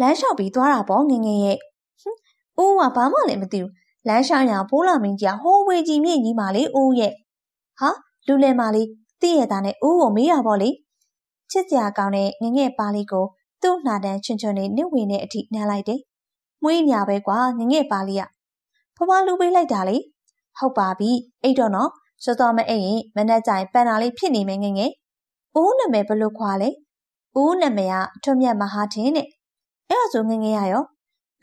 လမ်းလျှောက်ပြီးသွားတာပေါ့ငငယ်ရဲ့ဟင်းအိုးကဘာမှလည်းမသိဘူးလမ်းလျှောက်ရဖိုးလာမင်းကြီးကဟိုးဝေကြီးမြင့်ကြီးမာလေအိုးရဲ့ ဟာလူလဲမာလေးတည့်ရတာနဲ့အိုးကိုမေးတာပေါ့လေချစ်စရာကောင်းတဲ့ငငယ်ပါလေးကိုသူ့နှာတန်းချွန်ချွန်နဲ့နှိမ့်ဝင်တဲ့အထိနှမ်းလိုက်တယ်မွေးညာပဲကွာငငယ်ပါလေးကဖွားဖွားလူပေးလိုက်တာလေဟုတ်ပါပြီအဲ့တော့နော်စောစောမအိပ်ရင်မနှက်ကြိုင်ပန်နာလေးဖြစ်နေမယ်ငငယ်အိုးနာမည်ဘလို့ခွာလဲဦးနာမည်ကထွတ်မြတ်မဟာထင်တဲ့အဲ့ဒါဆိုငငယ်ရရော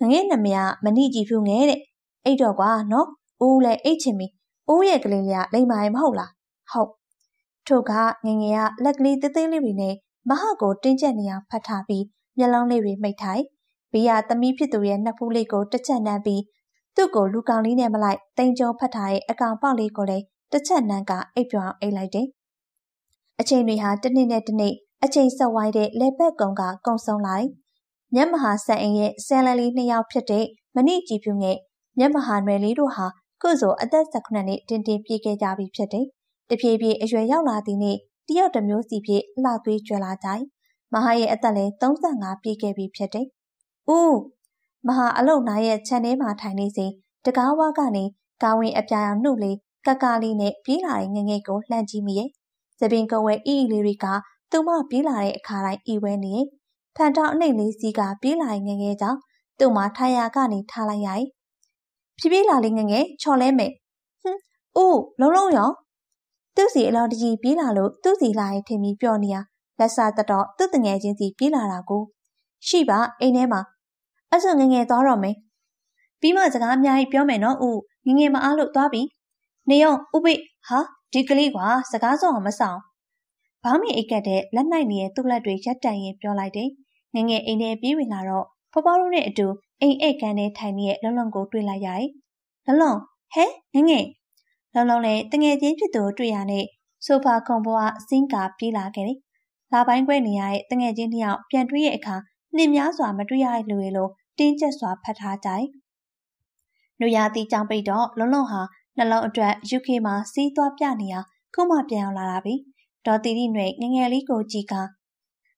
ငငယ်နာမည်ကမဏိကြည်ဖြူငယ်တဲ့အဲ့တော့ကွာနော်ဦးလည်းအိတ်ချင်ပြီ ဦးရဲ့ကလေးလေးကလိမ္မာရင်မဟုတ်လားဟုတ်ထို့ကငငယ်ကလက်ကလေးသေးသေးလေးတွေနဲ့မဟာကိုတင်းကျပ်နေအောင်ဖတ်ထားပြီးမျက်လုံးလေးတွေမိတ်ထိုင်ဘေးကသမီးဖြစ်သူရဲ့နှစ်ဖူးလေးကိုတစ်ချက်နှမ်းပြီးသူ့ကိုလူကောင်လေးနဲ့မလိုက်တင်ကြုံဖတ်ထားတဲ့အကောင်ပေါက်လေးကိုလည်းတစ်ချက်နှမ်းကအိပ်ပြောင်အိပ်လိုက်တယ်အချိန်တွေဟာတစ်နေ့နဲ့တစ်နေ့အချိန်ဆက်ဝိုင်းတဲ့လက်ဘက်ကုံကကုံဆုံးလိုက်မြတ်မဟာဆန်အိမ်ရဲ့ဆန်လန်လေးနှစ်ယောက်ဖြစ်တဲ့မဏိကြည်ဖြူနဲ့မြတ်မဟာနွယ်လေးတို့ဟာ ခုဆိုအသက်၁၉နှစ်တင်တင်ပြည့်ခဲ့ကြပြီဖြစ်တယ်။တဖြည်းဖြည်းအရွယ်ရောက်လာသည်နေ့တယောက်တစ်မျိုးစီဖြင့်လှသွေးကြွလာကြ။မဟာရဲ့အသက်လည်း35ပြည့်ခဲ့ပြီဖြစ်တယ်။ဦးမဟာအလုံနာရဲ့ခြံထဲမှာထိုင်နေစဉ်တကားဝါကနေကာဝင်အပြာရောင်နှုတ်လေးကကလေးနဲ့ပြေးလာတဲ့ငငယ်ကိုလှမ်းကြည့်မိရဲ့။သပင်ကဝဲအီအီလေးတွေကသူမပြေးလာတဲ့အခါတိုင်းဤဝဲနေဖန်တောင်အနှိမ်လေးစီးကပြေးလာငငယ်ကြောင့်သူ့မှာထားရကနေထားလိုက်ရည် ဖြည်းဖြည်းလာလေးငငယ်ချော်လဲမယ်ဟွန်းအိုးလုံးလုံးရောသူ့စီအလောင်းတကြီးပြေးလာလို့သူ့စီလာရင်ထင်ပြီးပြောနေရလက်စားတတော်သူ့တငယ်ချင်းစီပြေးလာတာကိုရှိပါအိမ်ထဲမှာအဲ့ဆိုငငယ်သွားတော့မယ်ပြီးမှစကားအများကြီးပြောမယ်နော်ဦးငငယ်မအားလို့သွားပြီနေရောဥပိဟာဒီကလေးကွာစကားစောအောင်မဆောင်ဘာမီအိတ်ကက်တဲ့လက်နိုင်နေတဲ့သူ့လက်တွေရက်တန်ရင်ပြောလိုက်တယ်။ငငယ်အိမ်ထဲပြေးဝင်လာတော့ဖွားဖွားတို့နဲ့အတူ အိမ်အိတ်ကန်ထဲထိုင်နေတဲ့လုံလုံကိုတွေ့လိုက်ရတယ်။လုံလုံဟဲငငယ်လုံလုံနဲ့တငယ်ချင်းဖြစ်သူတွေ့ရနဲ့ဆိုဖာခုံပေါ်ကစင်းကာပြေးလာခဲ့တယ်။လာပိုင်းခွဲနေရတဲ့တငယ်ချင်းတစ်ယောက်ပြန်တွေ့ရဲ့အခါနှင်းများစွာမတွေ့ရတဲ့လူတွေလိုတင်းကျပ်စွာဖတ်ထားကြတယ်။လူရသီးကြောင်ပိတ်တော့လုံလုံဟာနှလုံးအတွက် UK မှာစီးသွားပြနေရခုမှပြန်အောင်လာတာပြီ။ဒေါ်တီတီနွေငငယ်လေးကိုကြည့်က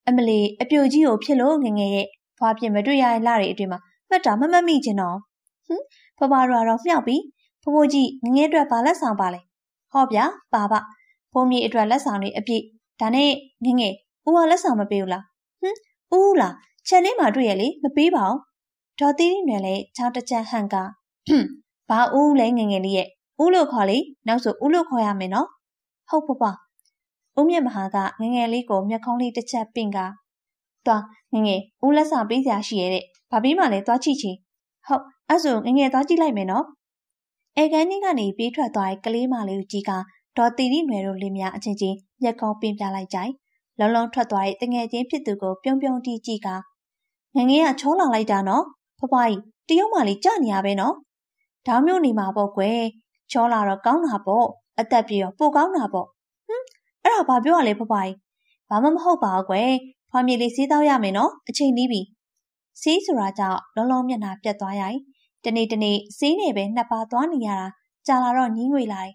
အမလီအပြိုကြီးကိုဖြစ်လို့ငငယ်ရဲ့ဖွာပြစ်မတွေ့ရတဲ့လတွေအတွင်းမှာ မှတ်တာမမမိချင်တော့ဟင်ဖဖတို့ကတော့မြောက်ပြီဖဖိုးကြီးငငယ်အတွက်ဘာလက်ဆောင်ပါလဲဟောဗျာပါပါဖုံးမြေအတွက်လက်ဆောင်တွေအပြည့်ဒါနဲ့ငငယ်ဦးကလက်ဆောင်မပေးဘူးလားဟင်ဦးလားခြံလေးမှာတွေ့ရလေမပေးပါဘူးဒေါ်တီတီနွေလည်းချောင်းတစ်ချက်ဟန်ကဘာဦးလဲငငယ်လေးရဲ့ဦးလို့ခေါ်လေနောက်ဆိုဦးလို့ခေါ်ရမယ်နော်ဟုတ်ဖဖဦးမြတ်မဟာကငငယ်လေးကိုမျက်ခုံးလေးတစ်ချက်ပင့်ကသွားငငယ်ဦးလက်ဆောင်ပေးစရာရှိရတဲ့ ဘာပြီးမှလဲသွားကြည့်ချင်ဟုတ်အဲ့ဆိုငငယ်သွားကြည့်လိုက်မယ်နော်အဲကန်နီကနေပြေးထွက်သွားတဲ့ကလေးမလေးကိုကြည့်ကဒေါ်တီရီနွယ်တို့လင်းများအချင်းချင်းမျက်ခုံးပင့်ပြလိုက်ကြလုံလုံထွက်သွားတဲ့တငယ်ချင်းဖြစ်သူကိုပြုံးပြုံးတီးကြည့်ကငငယ်ကချောလာလိုက်တာနော်ဖဖွားကြီးတရုတ်မလေးကြနေရပဲနော်ဒေါင်းမျိုးနေမှာပေါ့ကွယ်ချောလာတော့ကောင်းတာပေါ့အသက်ပြေရောပိုကောင်းတာပေါ့ဟမ်အဲ့ဒါဘာပြောရလဲဖဖိုင်ဘာမှမဟုတ်ပါဘူးကွယ်ဖွာမြေလေးစီးတော့ရမယ်နော်အချိန်နီးပြီ စီးဆိုတာကြောင့်လုံးလုံးမျက်နှာပြတ်သွားရိုက်တနေ့တနေ့စီးနေပဲနှစ်ပါသွားနေရတာကြာလာတော့ညင်းငွေလိုက်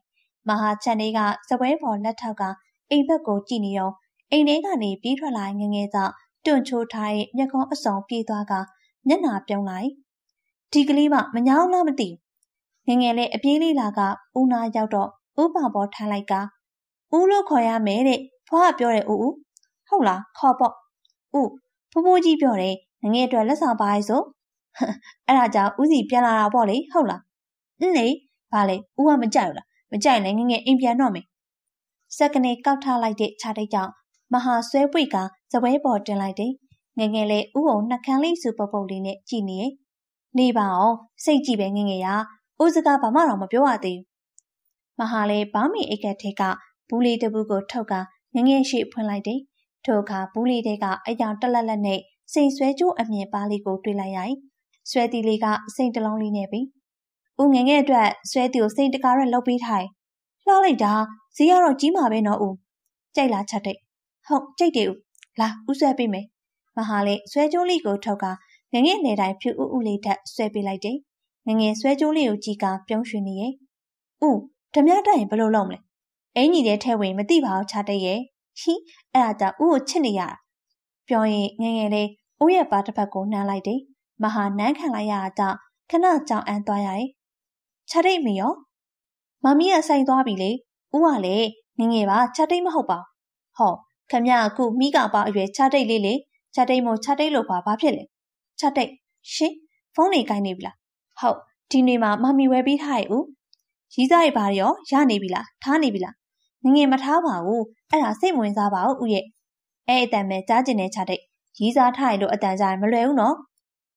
မဟာချန်လေးကစပွဲပေါ်လက်ထောက်ကအိမ်ဘက်ကိုကြည့်နေရောအိမ်ထဲကနေပြေးထွက်လာငငယ်ကြောင့်တွန့်ချိုးထားတဲ့မျက်ခုံးအစုံပြေးသွားကမျက်နှာပြုံးလိုက်ဒီကလေးမမညောင်းလားမသိငငယ်လေးအပြေးလေးလာကဦးနာရောက်တော့ဥပပေါ်ထားလိုက်ကဦးလို့ခေါ်ရမယ်တဲ့ဖွားကပြောတယ်ဦးဦးဟုတ်လားခေါ်ပေါ့ဦးဖိုးဖိုးကြီးပြောတယ် ငငယ်အတွက်လက်ဆောင်ပါရဆိုအဲ့ဒါကြောင့်ဦးစီပြန်လာတာပေါ့လေဟုတ်လားအင်းလေဘာလဲဦးကမကြိုက်ဘူးလားမကြိုက်လည်းငငယ်အိမ်ပြန်တော့မယ်စက်ကနေကောက်ထားလိုက်တဲ့ခြားတိတ်ကြောင့်မဟာဆွဲပွေကစပွဲပေါ်တင်လိုက်တယ်ငငယ်လေးဥုံနှကန်းလေးစုပုတ်ပုတ်လေးနဲ့ကြည်နေရဲ့နေပါအောင်စိတ်ကြည့်ပဲငငယ်ရဦးစကားဘာမှတော့မပြောရသေးဘူးမဟာလေးဘောင်းမီအိတ်ကက်ထဲကဘူးလေးတပူးကိုထုတ်ကငငယ်ရှိဖွင့်လိုက်တယ်။ထိုအခါဘူးလေးတဲကအယောင်တလက်လက်နဲ့ စိန်ဆွဲကြိုးအမြင်ပါလေးကိုတွေ့လိုက်ရိုက်။ဆွဲတီလေးကစိန်တလုံးလေးနဲ့ပြီ။ဦးငငယ်အတွက်ဆွဲတီကိုစိန်တကားရက်လုပ်ပေးထိုင်။လှလိုက်တာဈေးကတော့ကြီးမှာပဲနော်ဦး။ကြိုက်လားချက်တဲ့။ဟုတ်ကြိုက်တယ်ဦး။လာဦးဆွဲပေးမယ်။မဟာလေးဆွဲကြိုးလေးကိုထောက်ကငငယ်နေတိုင်းဖြူဥဥလေးထက်ဆွဲပေးလိုက်တယ်။ငငယ်ဆွဲကြိုးလေးကိုကြည့်ကပြုံးရွှင်နေရဲ့။ဦးဓမြတိုက်ရင်ဘယ်လိုလုပ်မလဲ။အင်းကြီးတဲ့ထဲဝင်မသိပါဘူးချတဲ့ရဲ့။ဟိအဲ့ဒါကြောင့်ဦးကိုချစ်နေရတာ။ ပြောရင်ငငယ်လေးဦးရဲ့ပါတစ်ဖက်ကိုနှမ်းလိုက်တယ်။မဟာနန်းခံလိုက်ရတာကြောင့်ခဏကြောင်အန်းသွားရတယ်။ချတဲ့မီရောမမီးကဆိုင်သွားပြီလေ။ဦးကလည်းငငယ်ပါချတဲ့မဟုတ်ပါဘူး။ဟောခမရအခုမိကပါအရွယ်ချတဲ့လေးလေချတဲ့မို့ချတဲ့လို့ပါဘာဖြစ်လဲ။ချတဲ့ရှင်ဖုန်းလေးကိုင်းနေပြီလား။ဟုတ်ဒီနေ့မှမမီဝယ်ပေးထားရဲ့ဦး။ရီးစားရပါရောရနေပြီလားထားနေပြီလားငငယ်မထားပါဘူးအဲ့ဒါစိတ်ဝင်စားပါဦးဦးရဲ့ အဲ့အတန်ပဲကြားကျင်နေချတဲ့ရီးစားထားရလို့အတန်ကြားမလွယ်ဘူးနော်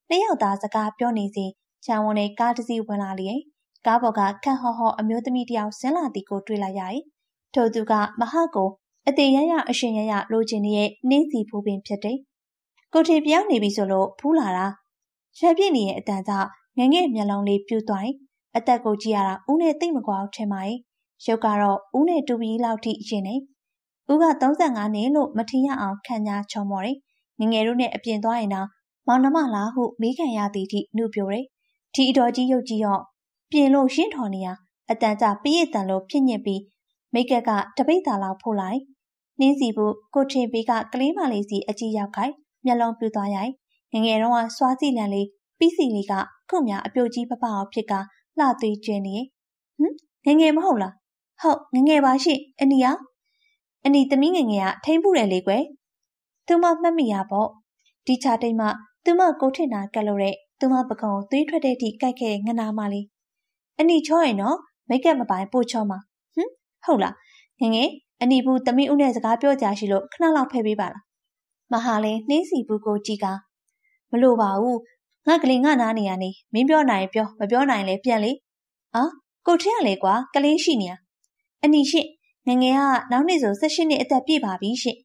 နှစ်ယောက်သားစကားပြောနေစဉ်ချန်ဝန်နဲ့ကားတစ်စီးဝင်လာလျက်ကားပေါ်ကခန့်ဟော့ဟော့အမျိုးသမီးတယောက်ဆင်းလာသည်ကိုတွေ့လိုက်ရတယ်ထို့သူကမဟကိုအသေးရရအရှင်ရရလိုချင်တဲ့နှင်းစီဖူးပင်ဖြစ်တယ်ကိုထေပြောင်းနေပြီဆိုလို့ဖူးလာတာရွှေပြည့်နေရဲ့အတန်ကြောင့်ငငယ်မျက်လုံးလေးပြူသွားတယ်အသက်ကိုကြည့်ရတာဦးနဲ့သိမ့်မကွာအောင်ထင်ပါရဲ့ရုပ်ကတော့ဦးနဲ့တူပြီးလောက်ထိရင်နေ ဦးက35နှစ်လို့မထင်ရအောင်ခံညာချော်မော်တယ်ငငယ်တို့နဲ့အပြင်သွားရင်တော့မောင်နှမလားဟုမေးခံရသည်ထိနှုတ်ပြိုတယ်ဒီအတော်ကြီးရုပ်ကြီးရော့ပြင်လို့ရှင်းထော်နေရအတန်ကြပြည့်တန်လို့ဖြစ်ညစ်ပြီးမိတ်ကက်ကတပိတ်တာလောက်ဖို့လိုက်နှင်းစီဖို့ကိုထင်ပေးကကလေးမလေးစီအကြည့်ရောက်ခိုင်မျက်လုံးပြူသွားရိုက်ငငယ်တော့ကစွာစီလန်လေးပြီးစီလေးကခုမြအပြုတ်ကြီးပပအောင်ဖြစ်ကလှသွေးကျင်းနေဟမ်ငငယ်မဟုတ်လားဟုတ်ငငယ်ပါရှိအနီယာ အနီသမီးငငယ်ကထိမ့်ပူတယ်လေကွယ်သူမမှတ်မိရပေါ့ဒီချာတိတ်မှသူမကိုထင်တာကက်လို့တဲ့သူမပကုံသွေးထွက်တဲ့အထိကြိုက်ခဲ့တဲ့ငနာမလေးအနီချောရင်တော့မိတ်ကပ်မပိုင်ပို့ချောမှာဟမ်ဟုတ်လားငငယ်အနီဘူးသမီးဦးနဲ့စကားပြောကြရှိလို့ခဏလောက်ဖဲပေးပါလားမဟာလည်းနှင်းစီဘူးကိုကြည့်ကမလို့ပါဘူးငါကလေးငါနားနေရနေမင်းပြောနိုင်ပြောမပြောနိုင်လဲပြန်လေအာကိုထင်းရလေကွာကလေးရှိနေရအနီရှင့် ငငယ်ကနောက်နေ့ဆို18နှစ်အသက်ပြည့်ပါပြီရှင့်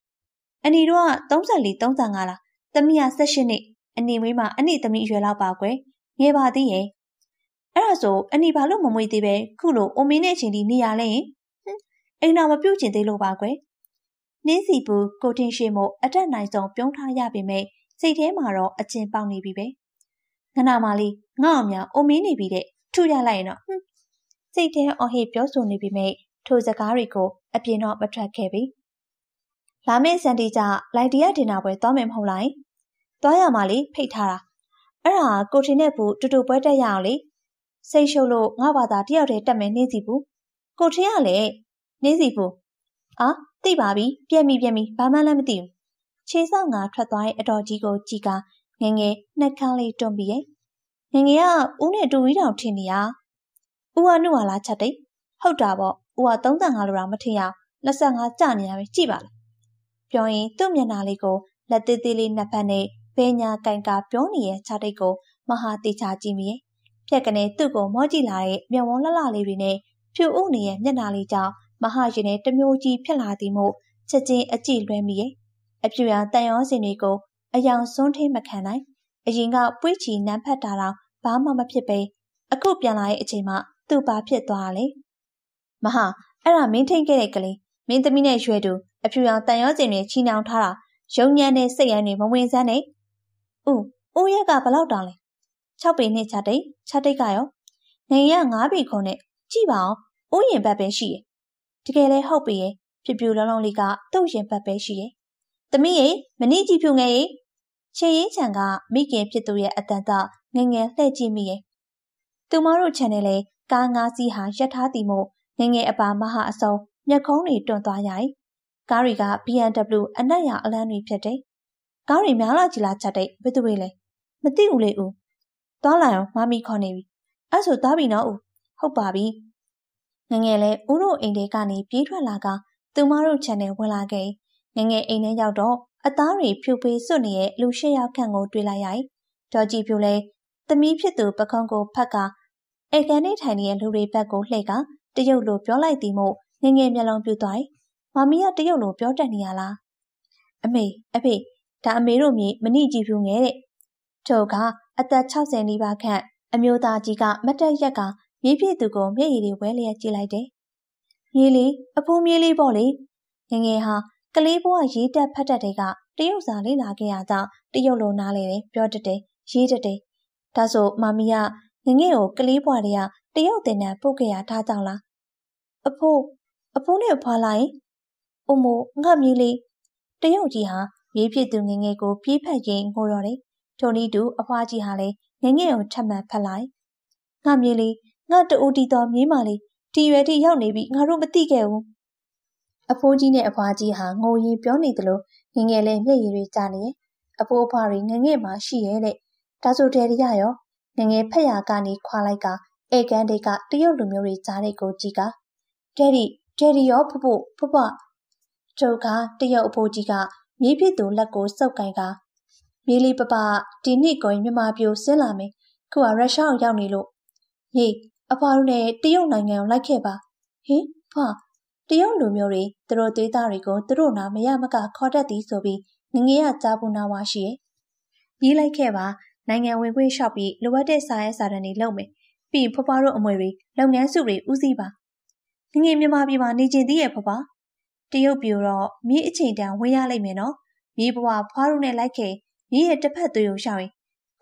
အနီတို့က34 35လားသမီးက18နှစ်အနီမွေးမှာအနီသမီးအရွယ်လောက်ပါကွယ်ငယ်ပါသေးရဲ့အဲ့ဒါဆိုအနီဘာလို့မမွေးသေးပဲခုလိုအိုမင်းနဲ့အချိန်ဒီနေရလဲဟင်အိမ်တော်မပြုတ်ကျင်သေးလို့ပါကွယ်နှင်းစီပူကိုတင်ရှိမို့အတက်နိုင်ဆုံးပြုံးထားရပေမဲ့စိတ်ထဲမှာတော့အကျဉ်ပေါက်နေပြီပဲငနာမလေးငါ့အမြအိုမင်းနေပြီတဲ့ထူရလိုက်ရင်တော့ဟွန်းစိတ်ထဲအော်ဟစ်ပြောဆိုနေပြီမဲ့ ထိုစကားတွေကို အပြင်တော့မထွက်ခဲ့ပြီ။လာမယ့်စန်တီကြလိုက်တရဒင်နာပွဲသွားမယ်မဟုတ်လား။သွားရမှာလေဖိတ်ထားတာ။အဲ့ဒါကိုထင်နဲ့ဘူးတူတူပွဲတက်ရအောင်လေ။စိတ်ရှုပ်လို့ငါဘာသာတယောက်တည်းတက်မယ်နှင်းစီဘူး။ကိုထင်ရလေနှင်းစီဘူး။အာသိပါပြီပြက်မိပြက်မိဘာမှလည်းမသိဘူး။ခြေဆောက်ငါထွက်သွားတဲ့အတော်ကြီးကိုကြည်ကငငယ်နှက်ခမ်းလေးတွန်းပြီးရဲ့။ငငယ်ကဦးနဲ့တူဝီတောင်ထင်နေရ။ဦးကနှုတ်ဟာလားချက်တိတ်ဟုတ်တာပေါ့ ဦးက35လိုတော့မထင်ရ25ကျနေရပဲကြည့်ပါလားပြောရင်သူ့မျက်နှာလေးကိုလက်သေးသေးလေးနှစ်ဖက်နဲ့ဘဲညာကင်ကာပြောနေရဲ့ခြားတိတ်ကိုမဟာတေချာကြည့်မိရဲ့ဖြက်ကနေသူ့ကိုမောကြည့်လာတဲ့မျက်ဝန်းလှလှလေးတွေနဲ့ဖြူဥနေရဲ့မျက်နှာလေးကြောင့်မဟာရင်နဲ့တမျိုးကြီးဖြစ်လာသည်မို့ချက်ချင်းအကြည့်လွှဲမိရဲ့အဖြူရတန်ရောစင်တွေကိုအယောင်စွန်းထိမခံနိုင်အရင်ကပွေးချီနမ်းဖက်တာတော့ဘာမှမဖြစ်ပဲအခုပြန်လာတဲ့အချိန်မှသူ့ပါဖြစ်သွားတယ် မဟာအဲ့ဒါမင်းထိန်ခဲ့တဲ့ကလေးမင်းသမီးနဲ့ရွယ်တူအဖြူရောင်တန်ရောစင်တွေချီနှောင်ထားတာရုံညံတဲ့စိတ်ရန်တွေမဝင်စမ်းနဲ့ဦးဦးရက်ကဘလောက်တောင်လဲ6ပေနဲ့ချတိတ်ချတိတ်ကရောငရ9ပေခုံးနဲ့ကြည့်ပါအောင်ဦးရင်ဘက်ပဲရှိရတကယ်လဲဟုတ်ပြီရဲ့ဖြူဖြူလုံးလုံးလေးကသူ့ရင်ဘက်ပဲရှိရသမီးရေမနေ့ကြည့်ဖြူငယ်ရေချေရင်ချံကမိခင်ဖြစ်သူရဲ့အတန်တငငယ်လှည့်ကြည့်မိရဲ့သူမတို့ channel လေကားငါးစီးဟာရက်ထားသည်မို့ ငငယ်အပါမဟာအစုံမျက်ခုံးတွေတွန့်သွားရိုက်ကားတွေက BMW အနက်ရောင်အလန်းတွေဖြစ်တယ်။ကားတွေများလာကြလားချက်တဲ့ဘယ်သူတွေလဲမသိဘူးလေဦး။သွားလာအောင်မမီခေါ်နေပြီ။အဲ့ဆိုသွားပြီနော်ဦး။ဟုတ်ပါပြီ။ငငယ်လဲဦးတို့အိမ်ထဲကနေပြေးထွက်လာကသူမတို့ခြံထဲဝင်လာခဲ့။ငငယ်အိမ်ထဲရောက်တော့အသားတွေဖြူပေးစွတ်နေတဲ့လူရှစ်ယောက်ခန့်ကိုတွေ့လိုက်ရိုက်။ဒေါ်ကြည့်ဖြူလဲသမီးဖြစ်သူပခုံးကိုဖက်ကဧကန်နေထိုင်နေတဲ့လူတွေဘက်ကိုလှည့်က တရုတ်လိုပြောလိုက်သည်မို့ငငယ်မျက်လုံးပြူသွားမမီးကတရုတ်လိုပြောတတ်နေရလားအမေအဖေဒါအမေတို့မြေမနိကြည့်ဘူးငယ်တဲ့ထို့ကအသက်60နီးပါးခန့်အမျိုးသားကြီးကမတက်ရက်ကမြေပြည့်သူကိုမျက်ရည်တွေဝဲလျက်ကြည့်လိုက်တယ်မြေးလေးအဖိုးမြေးလေးပေါ့လေငငယ်ဟာကလေးဘဝရေးတက်ဖတ်တတ်တဲ့ကတရုတ်စာလေ့လာခဲ့ရကြောင်းတရုတ်လိုနားလေတယ်ပြောတတ်တယ်ရေးတတ်တယ်ဒါဆိုမမီးကငငယ်ကိုကလေးဘဝတည်းက တရုတ်တင်တန်းပုတ်ခဲ့ရထားကြောင်းလားအဖိုးအဖိုးနဲ့ဖွာလိုက်အိုမိုငါမြေးလေးတရုတ်ကြီးဟာမြေဖြစ်သူငငယ်ကိုပြေးဖက်ရင်းငိုတော့တယ်ထိုနည်းတူအဖွားကြီးဟာလည်းငငယ်ကိုထပ်မံဖက်လိုက်ငါမြေးလေးငါတူတီတော်မြေးမလေးဒီရွယ်ထိရောက်နေပြီငါတို့မသိခဲ့ဘူးအဖိုးကြီးနဲ့အဖွားကြီးဟာငိုရင်ပြောနေသလိုငငယ်လည်းမျက်ရည်တွေကျနေရဲ့အဖိုးအဖွားတွေငငယ်မှရှိရဲ့တဲ့ဒါဆိုတယ်ရရောငငယ်ဖက်ရကနေခွာလိုက်က ဧကန်တွေကတရုတ်လူမျိုးတွေကြားတဲ့ကိုကြည့်ကဒဲဒီဒဲဒီရောဖဖို့ဖဖကျုပ်ကတရုတ်အဖိုးကြီးကမြေးဖြစ်သူလက်ကိုစုပ်ကင်ကမြေးလေးပပဒီနှစ်ကိုမြန်မာပြိုဆင်းလာမယ်ခုကရုရှားကိုရောက်နေလို့ဟေးအဖွားတို့နဲ့တရုတ်နိုင်ငံကိုလိုက်ခဲ့ပါဟင်ဖွာတရုတ်လူမျိုးတွေသူတို့သွေးသားတွေကိုသူတို့နာမရမကခေါ်တတ်သည်ဆိုပြီးငငယ်ရကြားဘူးနာဝါရှိရဲ့ပြေးလိုက်ခဲ့ပါနိုင်ငံဝင်ခွင့်လျှောက်ပြီးလိုအပ်တဲ့စာရဲစာတမ်းတွေလုပ်မယ် ပြီးဖွားဖွားတို့အမွေတွေလုပ်ငန်းစုတွေဦးစီးပါငငယ်မြန်မာပြည်မှာနေကျင်သေးရဲ့ဖွားဖွားတရုတ်ပြိုတော့မြေးအချိန်တန်ဝင်ရလိမ့်မယ်နော်မြေးဘဝဖွားတို့နဲ့လိုက်ခဲ့မြေးရဲ့တစ်ဖက်သွေးကိုရှောက်ရင်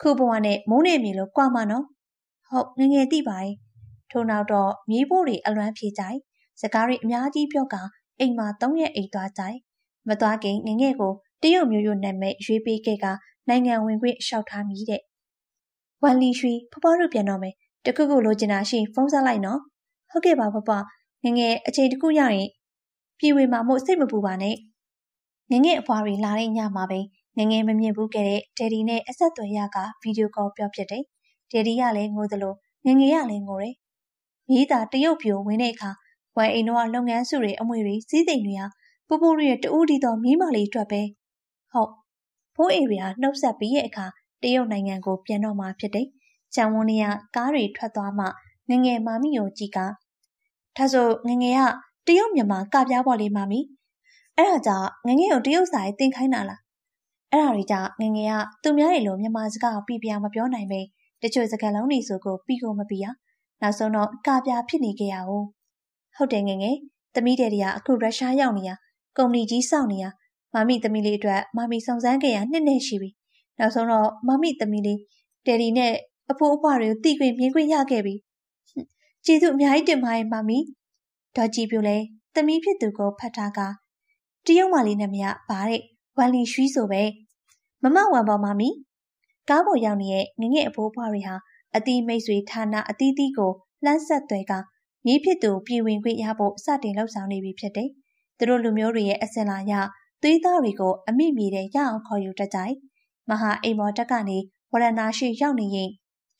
ခုဘဝနဲ့မုန်းနေမြေလို့ကြွားမှာနော်ဟုတ်ငငယ်သိပါရဲ့ထို့နောက်တော့မြေးဖို့တွေအလွမ်းဖြေကြိုက်စကားတွေအများကြီးပြောကအိမ်မှာသုံးရက်အိမ်သွားကြိုက်မသွားခင်ငငယ်ကိုတရုတ်မျိုးရိုးနာမည်ရွေးပေးခဲ့ကနိုင်ငံဝင်ခွင့်လျှောက်ထားမိတဲ့ဝမ်လီရွှေဖဖတို့ပြန်တော့မယ် တခုခုလိုချင်တာရှိဖုန်းဆက်လိုက်နော်ဟုတ်ကဲ့ပါဖဖငငယ်အချိန်တခုရရင်ပြေဝေမှာမို့စိတ်မပူပါနဲ့ငငယ်အဖွားတွေလာတဲ့ညမှာပဲငငယ်မမြင်ဘူးခဲ့တဲ့ဒယ်ဒီနဲ့အဆက်အသွယ်ရကဗီဒီယိုကောပြောဖြစ်တယ်ဒယ်ဒီကလည်းငိုသလိုငငယ်ကလည်းငိုတယ်မိသားတရုတ်ပြိုဝင်တဲ့အခါဝမ်အိမ်တော့လုပ်ငန်းစုတွေအမွေတွေစီးစိမ်တွေဟာပူပူရဲ့တူးတီတော့မိမလေးအတွက်ပဲဟုတ်ဖိုးအေရီယာနှုတ်ဆက်ပြီးရဲ့အခါတရုတ်နိုင်ငံကိုပြန်တော့မှဖြစ်တယ်။ ချန်ဝန်းနေရကားတွေထွက်သွားမှငငယ်မာမီကိုကြည့်ကဒါဆိုငငယ်ကတရုတ်မြန်မာကပြားပေါ်လေးမာမီအဲ့ဒါကြောင့်ငငယ်ကိုတရုတ်စာရေးသင်ခိုင်းတာလားအဲ့ဒါတွေကြောင့်ငငယ်ကသူများရဲ့လိုမြန်မာစကားကိုပြပြမပြောနိုင်ပဲတချို့စကားလုံးတွေဆိုကိုပြီးကိုမပြီးရနောက်ဆုံးတော့ကပြားဖြစ်နေကြရအောင်ဟုတ်တယ်ငငယ်သမီးတဲ့တွေကအခုရုရှားရောက်နေရကုမ္ပဏီကြီးစောင့်နေရမမီသမီးလေးအတွက်မမီစုံစမ်းခဲ့ရနှစ်နဲ့ရှိပြီနောက်ဆုံးတော့မမီသမီးလေးတယ်ဒီနဲ့ အဖိုးအဖွားတွေကိုတိခွင့်မြင်ခွင့်ရခဲ့ပြီကျေးဇူးအများကြီးတင်ပါတယ်မမီဒေါ်ကြည်ပြိုလဲသမီးဖြစ်သူကိုဖတ်ထားကတရုတ်မလေးနဲ့မရပါတဲ့ဝမ်လီရွှီဆိုပဲမမဝမ်ပေါ်မမီကားပေါ်ရောက်နေတဲ့ငငယ်အဖိုးအဖွားတွေဟာအတီးမိတ်ဆွေဌာနအသီးသီးကိုလှမ်းဆက်သွဲကမြေးဖြစ်သူပြည်ဝင်ခွင့်ရဖို့စတင်လှုပ်ဆောင်နေပြီဖြစ်တယ်။သူတို့လူမျိုးတွေရဲ့အစင်လာရသွေးသားတွေကိုအမိမိတဲ့ရအောင်ခေါ်ယူတတ်ကြ။မဟာအိမ်မော်တက်ကနေဝရဏာရှိရောက်နေရင်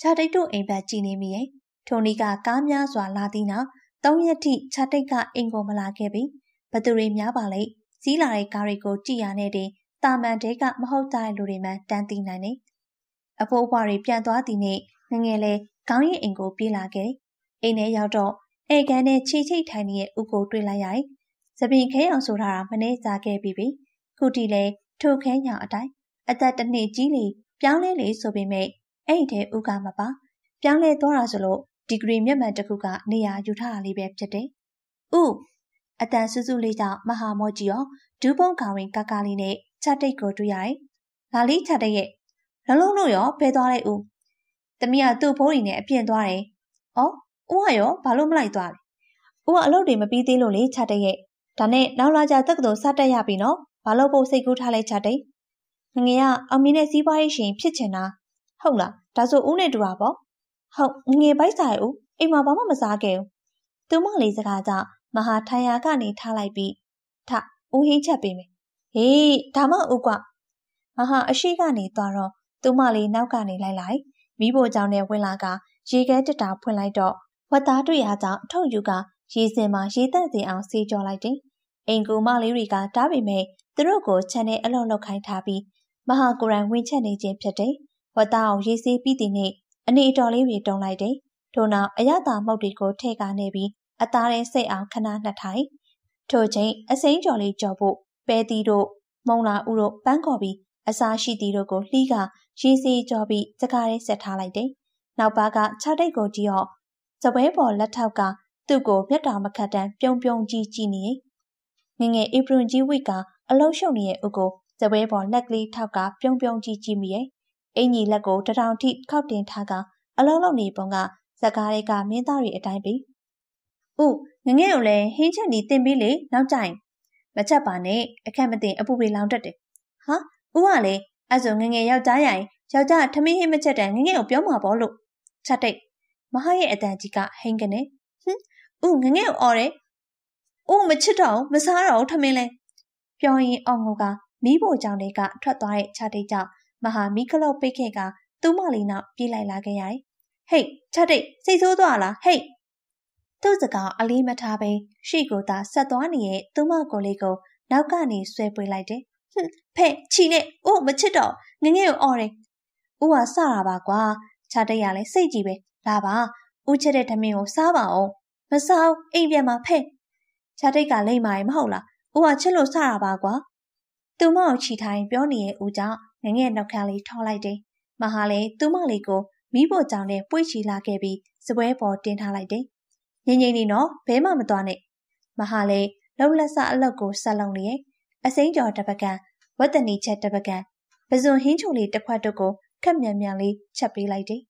ခြာတိတ်တို့အိမ်ဘက်ကြည်နေမိရဲ့။ထိုနီကကားများစွာလာသည်နောက်သုံးရက်ထိခြာတိတ်ကအိမ်ကိုမလာခဲ့ပြီ။ဘသူတွေများပါလိမ့်။စီးလာတဲ့ကားတွေကိုကြည်ရနဲ့တင်တာမန်တဲကမဟုတ်တဲ့လူတွေမှတန်းသိနိုင်နေ။အဖိုးအဖွားတွေပြန်သွားသည်နဲ့ငငယ်လဲခေါင်းရင်အိမ်ကိုပြေးလာခဲ့။အိမ်ထဲရောက်တော့ဧကန်နဲ့ချီချိတ်ထိုင်နေတဲ့ဥကိုတွေ့လိုက်ရတယ်။သပင်ခဲအောင်ဆိုထားတာမနှဲစားခဲ့ပြီပြီ။ခုတီလဲထိုခဲညာအတိုင်းအသက်တစ်နှစ်ကြီးလေပြောင်းလဲလေဆိုပေမဲ့ အဲ့ဒီထဲဥကမပါ။ပြောင်းလဲသွားတာဆိုလို့ဒီဂရီမျက်မှန်တစ်ခုကနေရာယူထားတာလေးပဲဖြစ်တယ်။ဥအတန်စူးစူးလေးကြောင့်မဟာမောကြီးရောဒူးပုံးကောင်ရင်ကကလေးနဲ့ချတိတ်ကိုတွေ့ရတယ်။လာလေးချတိတ်ရဲ့လုံးလုံးတို့ရောဖဲသွားလိုက်ဦး။တမီးကသူ့ဖိုးရီနဲ့အပြင်းသွားတယ်။အော်ဦးကရောဘာလို့မလိုက်သွားလဲ။ဦးကအလုပ်တွေမပြီးသေးလို့လေချတိတ်ရဲ့ဒါနဲ့နောက်လာကြတက္ကသိုလ်စတက်ရပြီနော်။ဘာလို့ပို့စိတ်ကူးထားလဲချတိတ်။ငငယ်ကအောင်မင်းနဲ့စီးပွားရေးရှင်ဖြစ်ချင်တာ ဟုတ်လားဒါဆိုဦးနဲ့တူတာပေါ့ဟုတ်ငငယ်ပိုက်စားရဲ့ဦးအိမ်မှာဘာမှမစားခဲ့ဘူးသူမလေးစကားကြောင့်မဟာထိုင်ရာကနေထားလိုက်ပြီးထဦးဟင်းချက်ပေးမယ်ဟေးဒါမှဦးကွမဟာအရှိကနေသွားတော့သူမလေးနောက်ကနေလိုက်လိုက်မိဖို့ကြောင့်နဲ့ဝင်လာကရေခဲတက်တာဖွင့်လိုက်တော့ဝတ်သားတွေ့ရကြောင့်ထုတ်ယူကရေစင်မှာရေတန့်စင်အောင်ဆေးကြောလိုက်တယ်အိမ်ကူမလေးတွေကတားပေမဲ့သူတို့ကိုခြံထဲအလုံးလောက်ခိုင်းထားပြီးမဟာကိုရန်ဝင်ချက်နေခြင်းဖြစ်တယ် ဝတ်သားအောင်ရေဆေးပြီးတဲ့နေ့အနေအတော်လေးတွေတုံလိုက်တယ်ထို့နောက်အရသာမုတ်တွေကိုထည့်ကားနေပြီးအသားထဲစိတ်အောင်ခဏနှက်ထိုင်ထို့ချိန်အစိမ်းကြော်လေးကြော်ဖို့ပဲတီတို့မုံလာဦးတို့ပန်းကော်ပြီးအစားရှိတီတို့ကိုလှီးကရေစီကြော်ပြီးစကားရဲဆက်ထားလိုက်တယ်။နောက်ပါကခြေတိတ်ကိုကြည့်တော့စပွဲပေါ်လက်ထောက်ကသူ့ကိုမျက်တာမခတ်တမ်းပြုံပြုံကြီးကြည့်နေငငယ်ဧပြီကြီးဝိကအလုံးရှုံနေတဲ့ဥကိုစပွဲပေါ်လက်ကလေးထောက်ကပြုံပြုံကြီးကြည့်မိရဲ့ အင်ကြီးလက်ကိုတထောင်ထိခောက်တင်ထားကအလုံးလုံးနေပုံကဇကားတွေကမင်းသားတွေအတိုင်းပြီ။ဥငငယ်ကိုလည်းဟင်းချက်နီတင်ပြီးလေနောက်ကြရင်မချက်ပါနဲ့အခက်မတင်အပူပေလောင်တတ်တယ်။ဟာဥကလည်းအဲ့ဆိုငငယ်ယောက်ျားရိုင်ယောက်ျားထမင်းဟင်းမချက်တဲ့ငငယ်ကိုပြောမှာပေါ့လို့ချက်တိတ်မဟာရဲ့အတန်ကြီးကဟင်းကနေဟင်းဥငငယ်ကိုអော်တယ်။အိုးမချစ်တော့မစားတော့ထမင်းလဲပြောရင်အောင်ငိုကမီးဖို့ကြောင့်တွေကထွက်သွားတဲ့ခြာတိတ်ကြောင့် မဟာမီးကလော့ပိတ်ခဲ့ကသူ့မလေးနောက်ပြေးလိုက်လာခဲ့ရတယ်။ဟေးခြာတိတ်စိတ်ဆိုးသွားလားဟေးသူ့စကားအလေးမထားပဲရှေ့ကိုသာဆက်သွားနေတဲ့သူမကိုလေးကိုနောက်ကနေဆွဲပွေလိုက်တယ်။ဟွန်းဖဲ့ချီနဲ့အိုးမချစ်တော့ငငယ်ကိုអော်တယ်။ဦးကစတာပါကွာခြာတိတ်ကလည်းစိတ်ကြီးပဲလာပါဦးချစ်တဲ့ဓမင်းကိုစားပါအောင်မစားအိမ်ပြန်မှာဖဲ့ခြာတိတ်ကလိမ့်မာရင်မဟုတ်လားဦးကချစ်လို့စတာပါကွာသူမကိုချီထိုင်ပြောနေရဲ့ဦးကြောင့် ငငယ်နောက်ခါလေးထောင်းလိုက်တယ်မဟာလည်းသူမလေးကိုမိဖို့ကြောင့်နဲ့ပွေ့ချီလာခဲ့ပြီးစပွဲပေါ်တင်ထားလိုက်တယ်ငငယ်နေနော်ဘဲမှမသွားနဲ့မဟာလည်းလှုပ်လက်စအလောက်ကိုဆက်လုံးနေရဲ့အစိမ်းကျော်တပကံဝတ်တနီချက်တပကံပဇွန်ဟင်းချိုလေးတစ်ခွက်တုပ်ကိုခက်မြန်မြန်လေးချက်ပေးလိုက်တယ်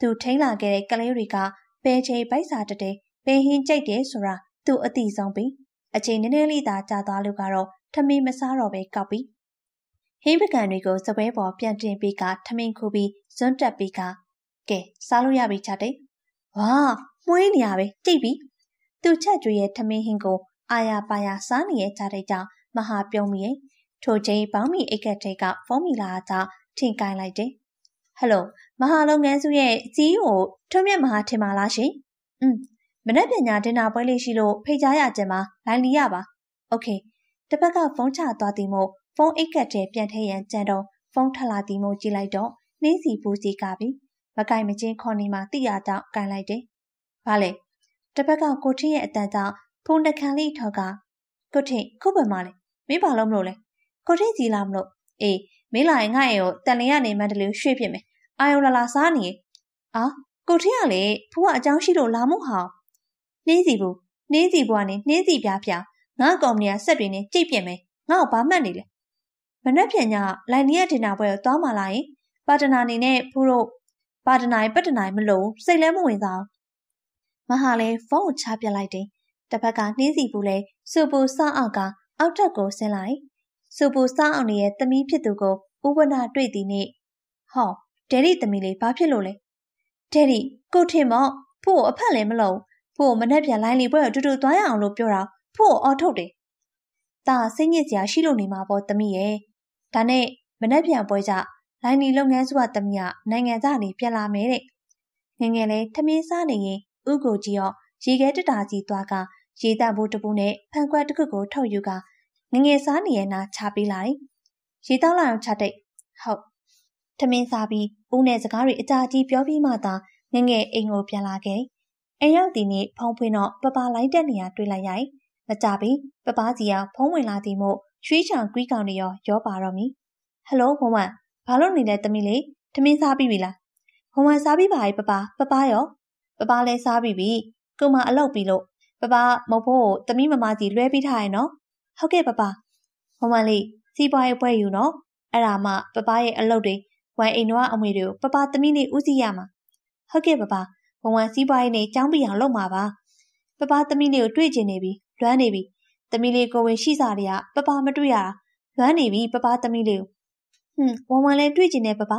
သူထိန်းလာခဲ့တဲ့ကလေးတွေကပဲချေပိုက်စာတတဲပဲဟင်းကြိုက်တယ်ဆိုတာသူအတိဆုံးပြီအချိန်နည်းနည်းလေးသာကြာသွားလို့ကတော့ထမင်းမစားတော့ပဲကောက်ပြီ ဟင်းပကံတွေကိုစပွဲပေါ်ပြန်တင်ပြီးကထမင်းခူပြီးဇွန်းတက်ပြီးကကဲစားလို့ရပြီချတဲ့ဝါမွေးနေရပဲကြိတ်ပြီသူချက်ကျွေးရဲ့ထမင်းဟင်းကိုအာရပါရစားနေရဲ့ချတဲ့ကြောင့်မဟာပြုံးမိရဲ့ထိုချိန်ပေါင်းမီအိတ်ကတိတ်ကဖုန်းမီလာကြောင့်ထင်ကိုင်းလိုက်တယ်ဟယ်လိုမဟာလုပ်ငန်းစုရဲ့စီးကိုထွန်းမြတ်မဟာထင်ပါလားရှင်อืมမနက်ပညာဒင်နာပွဲလေးရှိလို့ဖိတ်ကြားရကြမှာလိုင်းလီရပါโอเคတစ်ဖက်ကဖုန်းချသွားသည်မို့ ဖုန်းအိတ်ကတ်ထဲပြန်ထည့်ရန်ကြံတော့ဖုန်းထလာသည်မို့ကြည့်လိုက်တော့နှင်းစီပူစီကပြီမကင်မချင်းခေါ်နေမှတိရတော့ကန်လိုက်တယ်ဘာလဲတစ်ဖက်ကကိုထင်းရဲ့အတန်ကြောင့်ဖုန်းတစ်ခါလေးထောက်ကကိုထင်းခုပဲမလဲမင်းဘာလို့မလို့လဲကိုထင်းစီလာမလို့အေးမင်းလာရင်ငါ့ရဲ့ကိုတန်လင်းကနေမန္တလေးရွှေ့ပြစ်မယ်အာယုံလာလာစားနေအာကိုထင်းကလေဖူကအကြောင်းရှိလို့လာမို့ဟောနှင်းစီဘူးနှင်းစီဘွားနဲ့နှင်းစီပြားပြားငါကောင်မနီကဆက်တွေနဲ့ကြိတ်ပြက်မယ်ငါ့ကိုဘာမှတ်နေလဲ မနှက်ဖြန်ညလိုင်နီရဲ့ဒင်နာပွဲကိုသွားမှလာရင်ပါတနာနေနဲ့ဖူးတို့ပါတနာပတ္တနာမလို့စိတ်လဲမဝင်စားမဟာလဲဖုန်းကိုချပြလိုက်တယ်တစ်ဖက်ကနှင်းစီဘူးလဲစူပူစောင်းအောင်ကအောက်ထက်ကိုဆင်းလိုက်စူပူစောင်းအောင်ရဲ့သမီးဖြစ်သူကိုဥပနာတွေ့သည်နေ့ဟောဒယ်ရီသမီးလေးဘာဖြစ်လို့လဲဒယ်ရီကိုထင်မော့ဖို့အဖက်လည်းမလို့ဖို့မနှက်ပြန်လိုင်းလီပွဲကိုတူတူသွားရအောင်လို့ပြောတာဖို့အော်ထုတ်တယ်။ဒါစိတ်ညစ်စရာရှိလို့နေမှာပေါ့သမီးရဲ့။ ဒါနဲ့မနှက်ပြန်ပွဲကြလိုင်းလီလုပ်ငန်းစုကသမီးကနိုင်ငံသားနေပြန်လာမယ်တဲ့။ငငယ်လေးထမင်းစားနေရင်ဥကိုကြီးရောရေခဲတတာကြီးသွားကရေတန့်ဘူးတပူနဲ့ဖန်ခွက်တစ်ခုကိုထုတ်ယူကငငယ်စားနေရနာချပေးလိုက်။ရေတောက်လိုက်အောင်ချတိတ်။ဟုတ်။ထမင်းစားပြီးဦးနဲ့စကားတွေအကြာကြီးပြောပြီးမှသာငငယ်အိမ်ကိုပြန်လာခဲ့။အိမ်ရောက်ဒီနေ့ဖုံးဖွင့်တော့ပပလိုက်တဲ့နေရာတွေ့လိုက်ရိုက်။မကြပြီပပစီကဖုံးဝင်လာသည်မို့ ရွှေချောင်ကွီးကောင်တွေရောရောပါတော့မည်။ဟယ်လိုဘုံဝမ်ဘာလို့နေလဲတမီလေးထမင်းစားပြီးပြီလား။ဘုံဝမ်စားပြီးပါရဲ့ပပပပရောပပလည်းစားပြီးပြီ။ကိုမအလောက်ပြီးလို့ပပမဟုတ်ဖို့တမီးမမကြီးလွှဲပြီးထားရဲ့နော်။ဟုတ်ကဲ့ပပ။ဘုံဝမ်လေးစီးပွားရေးပွဲယူနော်။အဲ့ဒါမှပပရဲ့အလုပ်တွေဝမ်အိမ်တော်အမွေတွေကိုပပသမီးလေးဦးစီးရမှာ။ဟုတ်ကဲ့ပပဘုံဝမ်စီးပွားရေးနဲ့ចောင်းပြအောင်လုပ်မှာပါ။ပပသမီးလေးကိုတွေ့ကျင်နေပြီလွမ်းနေပြီ။ သမီးလေးကိုဝင်ရှိစားတွေကပပမတွေ့ရတာလွမ်းနေပြီပပသမီးလေးကိုဟွန်းဝမ်ဝမ်လည်းတွေ့ကျင်နေပပ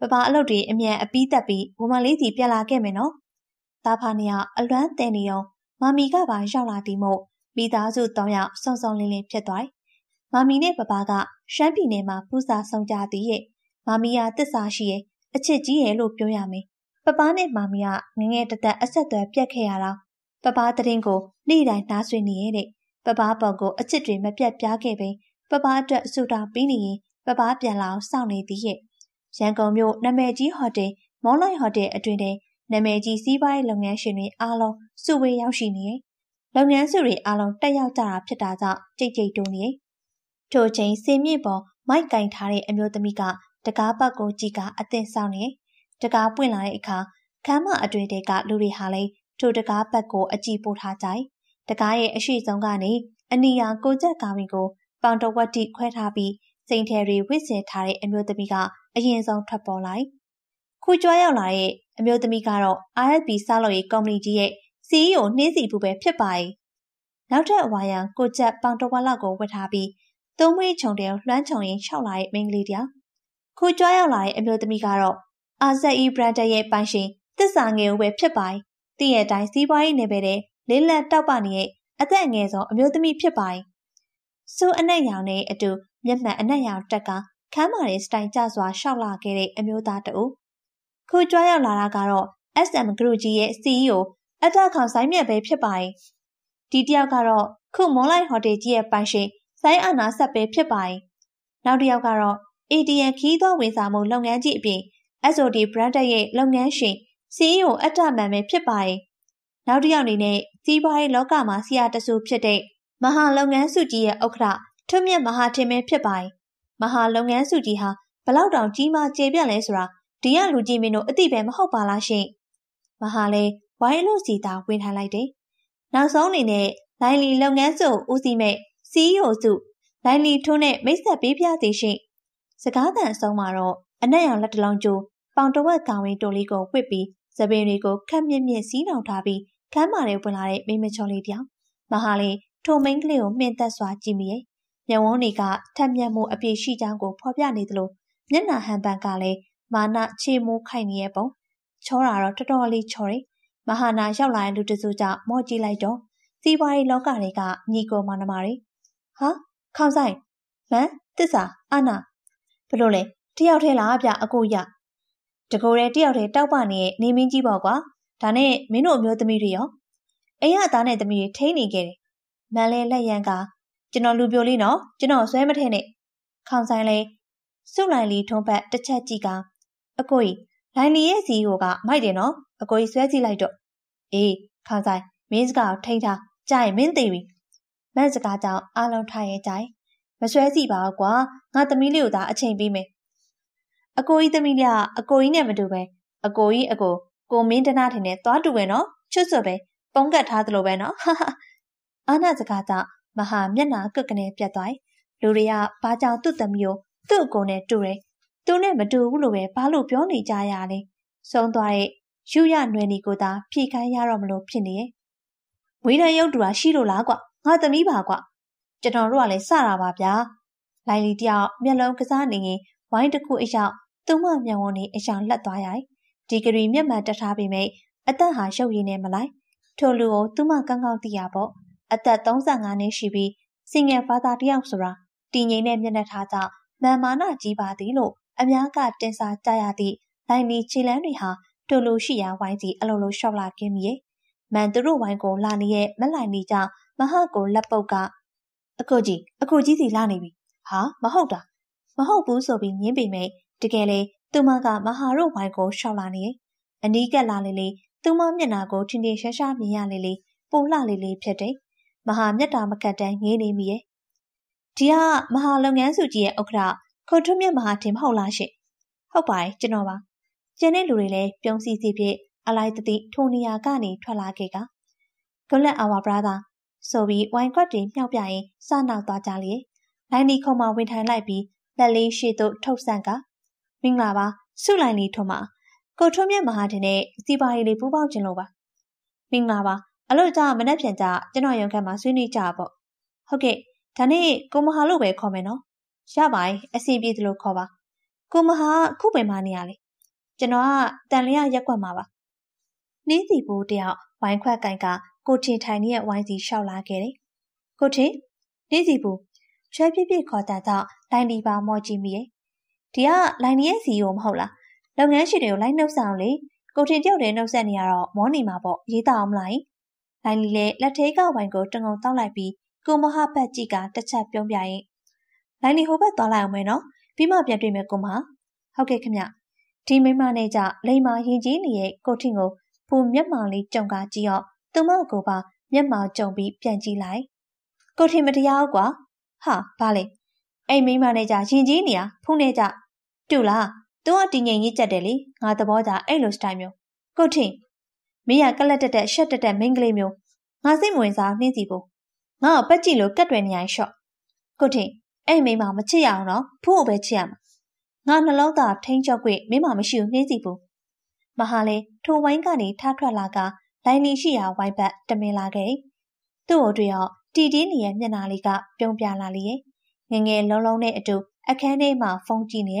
ပပအလုပ်တွေအမြန်အပီးတက်ပြီးဝမ်ဝမ်လေးစီပြန်လာခဲ့မယ်နော်။သားဖာနေကအလွမ်းတင်နေအောင်မမီကပါရောက်လာသည်မို့မိသားစု၃ယောက်စုံစုံလင်းလင်းဖြစ်သွား။မမီနဲ့ပပကရှမ်းပြည်နယ်မှာပူစာဆောင်ကြသည်ရဲ့။မမီကတစ္ဆာရှိရဲ့အချစ်ကြီးရဲ့လို့ပြောရမယ်။ပပနဲ့မမီကငငယ်တသက်အဆက်အသွယ်ပြတ်ခဲ့ရတာပပတရင်ကိုနေ့တိုင်းနားဆွေနေရဲ့တဲ့ ပပပေါ်ကိုအချစ်တွေမပြတ်ပြားခဲ့ပဲပပအတွက်အဆူတာပြီးနေရင်ပပပြန်လာအောင်စောင့်နေသည်ရဲ့ရန်ကုန်မြို့နာမည်ကြီးဟိုတယ်မော်လိုက်ဟိုတယ်အတွင်ထဲနာမည်ကြီးစီးပွားရေးလုပ်ငန်းရှင်တွေအားလုံးစုဝေးရောက်ရှိနေရဲ့လုပ်ငန်းစုတွေအားလုံးတက်ရောက်ကြတာဖြစ်တာကြောင့်ကြိတ်ကြိတ်တိုးနေ။ထိုချိန်စင်မြင့်ပေါ်မိုက်ကင်ထားတဲ့အမျိုးသမီးကတကားပတ်ကိုကြည့်ကအသင့်ဆောင်နေ။တကားပွင့်လာတဲ့အခါခမ်းမအတွေ့တွေကလူတွေဟာလည်းထိုတကားပတ်ကိုအကြည့်ပို့ထားကြ။တ ကားရဲ့အရှိဆုံးကနေအနီယာကိုချက်ကာဝီကိုပေါင်တဝက်တိခွဲထားပြီးစိန်ထဲတွေဝစ်ဆင်ထားတဲ့အမျိုးသမီးကအရင်ဆုံးထွက်ပေါ်လိုက်။ခုကြွားရောက်လာတဲ့အမျိုးသမီးကတော့ RSB စားလို့ရေးကော်မတီကြီးရဲ့ CEO နှင်းစီဘူးပဲဖြစ်ပါရဲ့။နောက်ထပ်အဝါရန်ကိုချက်ပေါင်တဝက်လောက်ကိုဝတ်ထားပြီးသုံးမွေးခြုံတယ်လွှမ်းခြုံရင်းရှောက်လာတဲ့မိန်းကလေးတယောက်။ခုကြွားရောက်လာတဲ့အမျိုးသမီးကတော့ RZE brand ရဲ့ပိုင်ရှင်သစ္စာငယ်ဦးပဲဖြစ်ပါရဲ့။တည့်ရဲ့တိုင်းစီးပွားရေးနယ်ပယ်တဲ့ လေးလက်တောက်ပနေရဲ့အသက်အငယ်ဆုံးအမျိုးသမီးဖြစ်ပါရဲ့။စူအနက်ရောင်နဲ့အတူမျက်မှန်အနက်ရောင်တက်ကခမ်းမာတဲ့စတိုင်ကျစွာရှောက်လာခဲ့တဲ့အမျိုးသားတအုပ်ခုကြွားရောက်လာတာကတော့ SM Group ကြီးရဲ့ CEO အတခေါင်ဆိုင်မြတ်ပဲဖြစ်ပါရဲ့ဒီတယောက်ကတော့ခုမွန်လိုက်ဟိုတယ်ကြီးရဲ့ပိုင်ရှင်ဆိုင်းအာနာဆက်ပဲဖြစ်ပါရဲ့နောက်တစ်ယောက်ကတော့ ATM ခီးသွွားဝန်ဆောင်မှုလုပ်ငန်းကြီးအပြင် SOD brand ရဲ့လုပ်ငန်းရှင် CEO အတ္တမန်ပဲဖြစ်ပါရဲ့နောက်တစ်ယောက်အနေနဲ့ စီးပွားရေးလောကမှာဆရာတဆူဖြစ်တဲ့မဟာလုပ်ငန်းစုကြီးရဲ့ဥက္ကဋ္ဌထွတ်မြတ်မဟာထင်ပဲဖြစ်ပါရဲ့မဟာလုပ်ငန်းစုကြီးဟာဘလောက်တောင်ကြီးမားကျေပြန့်လဲဆိုတာဒီရလူကြီးမင်းတို့အသိပဲမဟုတ်ပါလားရှင်မဟာလဲဝိုင်းလို့စီတာဝင်ထားလိုက်တယ်နောက်ဆုံးအနေနဲ့လိုင်လီလုပ်ငန်းစုဦးစီးမဲ့ CEO စုလိုင်လီထွန်းနဲ့မိတ်ဆက်ပေးပြသည်ရှင်စကားသံအဆုံးမှာတော့အနက်ရောင်လက်တလုံးကျိုးပေါင်တဝက်ကောင်ဝင်းတိုလေးကိုဝစ်ပြီးသပင်တွေကိုခက်မြင့်မြင့်စီးနှောင်ထားပြီး ခမ်းမာတွေဝင်လာတဲ့မိမချော်လေးတယောက်မဟာလေးထိုမိန်းကလေးကိုမှင်သက်စွာကြည့်မိရဲ့မျက်ဝန်းတွေကထက်မြက်မှုအပြည့်ရှိကြောင်းကိုဖော်ပြနေသလိုမျက်နှာဟန်ပန်ကလည်းမာနချေမိုးခိုက်နေရဲ့ပုံချောတာတော့တော်တော်လေးချောတယ်မဟာနာရောက်လာတဲ့လူတစုကြောင့်မော့ကြည့်လိုက်တော့စီးပွားရေးလောကတွေကညီကိုမနမတွေဟာခေါင်းဆိုင်မန်တစ္ဆာအာနာဘလို့လဲတယောက်ထဲလားဗျအကိုရတကိုယ်တည်းတယောက်တည်းတောက်ပနေတဲ့နေမင်းကြီးပေါ့ကွာ ဒါနဲ့မင်းတို့အမျိုးသမီးတွေရောအိမ်ရသားနဲ့သမီးတွေထိန်းနေခဲ့တယ်မန်လဲလက်ရန်ကကျွန်တော်လူပြိုလေးနော်ကျွန်တော်ဆွဲမထဲနဲ့ခေါင်ဆိုင်လဲစုလိုက်လီထုံးပတ်တစ်ချက်ကြည့်ကအကိုကြီးလိုင်လီရဲ့စီကိုကမိုက်တယ်နော်အကိုကြီးဆွဲကြည့်လိုက်တော့အေးခေါင်ဆိုင်မင်းစကားထိန်းထားကြရင်မင်းသိပြီမက်စကားကြောင့်အားလုံးထားရဲ့ကြိုင်မဆွဲစီပါဘူးကွာငါသမီးလေးကိုသာအချိန်ပေးမယ်အကိုကြီးသမီးလေးကအကိုကြီးနဲ့မတူပဲအကိုကြီးအကို ကိုမင်းတနာထင်နဲ့သွားတူပဲနော်ချွတ်စွပဲပုံကတ်ထားသလိုပဲနော်ဟာဟာအာနာစကားကြောင့်မဟာမျက်နာကွက်ကနေပြတ်သွားလူတွေကဘာကြောင့်သူ့သမီးကိုသူ့အကိုနဲ့တူတယ်သူနဲ့မတူဘူးလို့ပဲဘာလို့ပြောနေကြရလဲဆုံးသွားတဲ့ယူရနွယ်နီကိုသာဖြေခိုင်းရတော့မလို့ဖြစ်နေရဲ့ဝေးတဲ့ရုပ်တူတာရှိလို့လားကွငါသမီးပါကွကျွန်တော်တို့ကလည်းစတာပါဗျာလိုင်လီတယောက်မျက်လုံးကစားနေရင်ဝိုင်းတစ်ခုအရောက်သူမမျက်ဝန်းနေအရောက်လက်သွားရိုက် ဒီဂရီမျက်မှန်တက်ထားပေမဲ့အသက်ဟာရုပ်ရည်နဲ့မလိုက်ထိုလူကိုသူမကောင်းကောင်းသိရပေါ့အသက်35နှစ်ရှိပြီးစင်ငယ်ဖာသာတယောက်ဆိုတာတည်ငြိမ်တဲ့မျက်နှာထားကြောင့်မာမာနကြီးပါသည်လို့အများကတင်စားကြရသည့်လိုင်လီခြေလန်းတွေဟာထိုလူရှိရာဝိုင်းစီအလိုလိုရှော့လာခင်းမိရဲ့မန်သူတို့ဝိုင်းကိုလာနေရဲ့မလိုက်နေကြမဟကိုလက်ပုတ်ကအကိုကြီးအကိုကြီးစီလာနေပြီဟာမဟုတ်တာမဟုတ်ဘူးဆိုပြီးညင်းပေမဲ့တကယ်လေ သူမကမဟာတို့ဝိုင်းကိုရှောက်လာနေအနီးကပ်လာလေလေသူမမျက်နာကိုထင်ထင်ရှားရှားမြင်ရလေလေပိုလှလေလေဖြစ်တယ်မဟာမျက်တာမကတ်တန်းငေးနေမိရဲ့ဒီကမဟာလုပ်ငန်းစုကြီးရဲ့ဥက္ကဋ္ဌခုတ်ထွမြတ်မဟာတင်မဟုတ်လားရှင့်ဟုတ်ပါတယ်ကျွန်တော်ပါကျန်တဲ့လူတွေလည်းပြုံးစီစီဖြစ်အလိုက်တတိထိုနေရာကနေထွက်လာခဲ့က Good luck our brother ဆိုပြီးဝိုင်ကွက်တွေမြှောက်ပြရင်စနောက်သွားကြလေလိုင်းနီခုံမဝင်ထိုင်လိုက်ပြီးလက်လေးရှေ့သို့ထုတ်ဆန့်က မင်္ဂလာပါစုလိုင်းလေးထွန်းပါကိုထွန်းမြတ်မဟာတင်နဲ့စီပါရီလေးပူပေါင်းခြင်းလို့ပါမင်္ဂလာပါအလို့ကြမနှက်ပြန်ကြကျွန်တော်ရုံခန့်မှာဆွေးနွေးကြပေါ့ဟုတ်ကဲ့ဒါနဲ့ကိုမဟာလို့ပဲခေါ်မယ်နော်ရပါတယ်အစီပြေသလိုခေါ်ပါကိုမဟာခုပင်မနေရလေကျွန်တော်ကတန်လျာရက်ွက်မှာပါနှင်းစီဘိုးတယောက်ဝိုင်းခွက်ကင်ကကိုထင်ထိုင်နေတဲ့ဝိုင်းစီရှောက်လာခဲ့တယ်။ကိုထင်နှင်းစီဘိုးချွဲပြပြခေါ်တာကြောင့်လိုင်းလီပါမော့ကြည့်မိရဲ့။ ဒီကလိုင်းလီရဲ့စီယိုမဟုတ်လား။လုပ်ငန်းရှင်တွေကိုလိုက်နှုတ်ဆောင်လေ။ကိုထင်တယောက်တည်းနှုတ်ဆက်နေရတော့မောနေမှာပေါ့ရေးတာအောင်မလား။လိုင်းလီလည်းလက်သေးကဝိုင်းကိုတငုံတောက်လိုက်ပြီးကိုမဟာဘတ်ကြီးကတစ်ချက်ပြုံးပြရင်လိုင်းလီဟိုဘက်သွားလိုက်အောင်မယ်နော်။ပြီးမှပြန်တွေ့မယ်ကိုမဟာ။ဟုတ်ကဲ့ခင်ဗျ။ဒီမိမနဲ့ကြလိမ္မာရင်ကြီးနေရဲ့ကိုထင်ကိုဖူမျက်မှောင်လေးကြုံကားကြည့်တော့သူမကိုပါမျက်မှောင်ကြုံပြီးပြန်ကြည့်လိုက်ကိုထင်မတရားဘူးကွာဟာဘာလဲ အဲ့မိမနဲ့ကြရင်ကြီးနေရဖုန်းနဲ့ကြတူလားသူကတင်ငိမ်ကြီးကြက်တယ်လေငါသဘောကြအဲ့လိုစတိုင်မျိုးကိုထင်မင်းကကလက်တက်တက်ရှက်တက်တက်မိန်းကလေးမျိုးငါစိတ်မဝင်စားနှင်းစီဖို့ငါ့ကိုပက်ကြည့်လို့ကတ်တွေနေရရှော့ကိုထင်အဲ့မိမမချစ်ရအောင်တော့ဖုန်းကိုပဲချစ်ရမှာငါနှလုံးသားထိန်းချုပ်ခွင့်မင်းမမရှိဘူးနှင်းစီဖို့မဟာလေထိုဝိုင်းကနေထထွက်လာကလိုင်းလီရှိရာဝိုင်းဘက်တမင်လာခဲ့သူ့ကိုတွေ့တော့တီတီနေရဲ့မျက်နှာလေးကပြုံးပြလာလေ ငငယ်လုံးလုံးနဲ့အတူအခန်းထဲမှာဖုန်းကြည့်နေ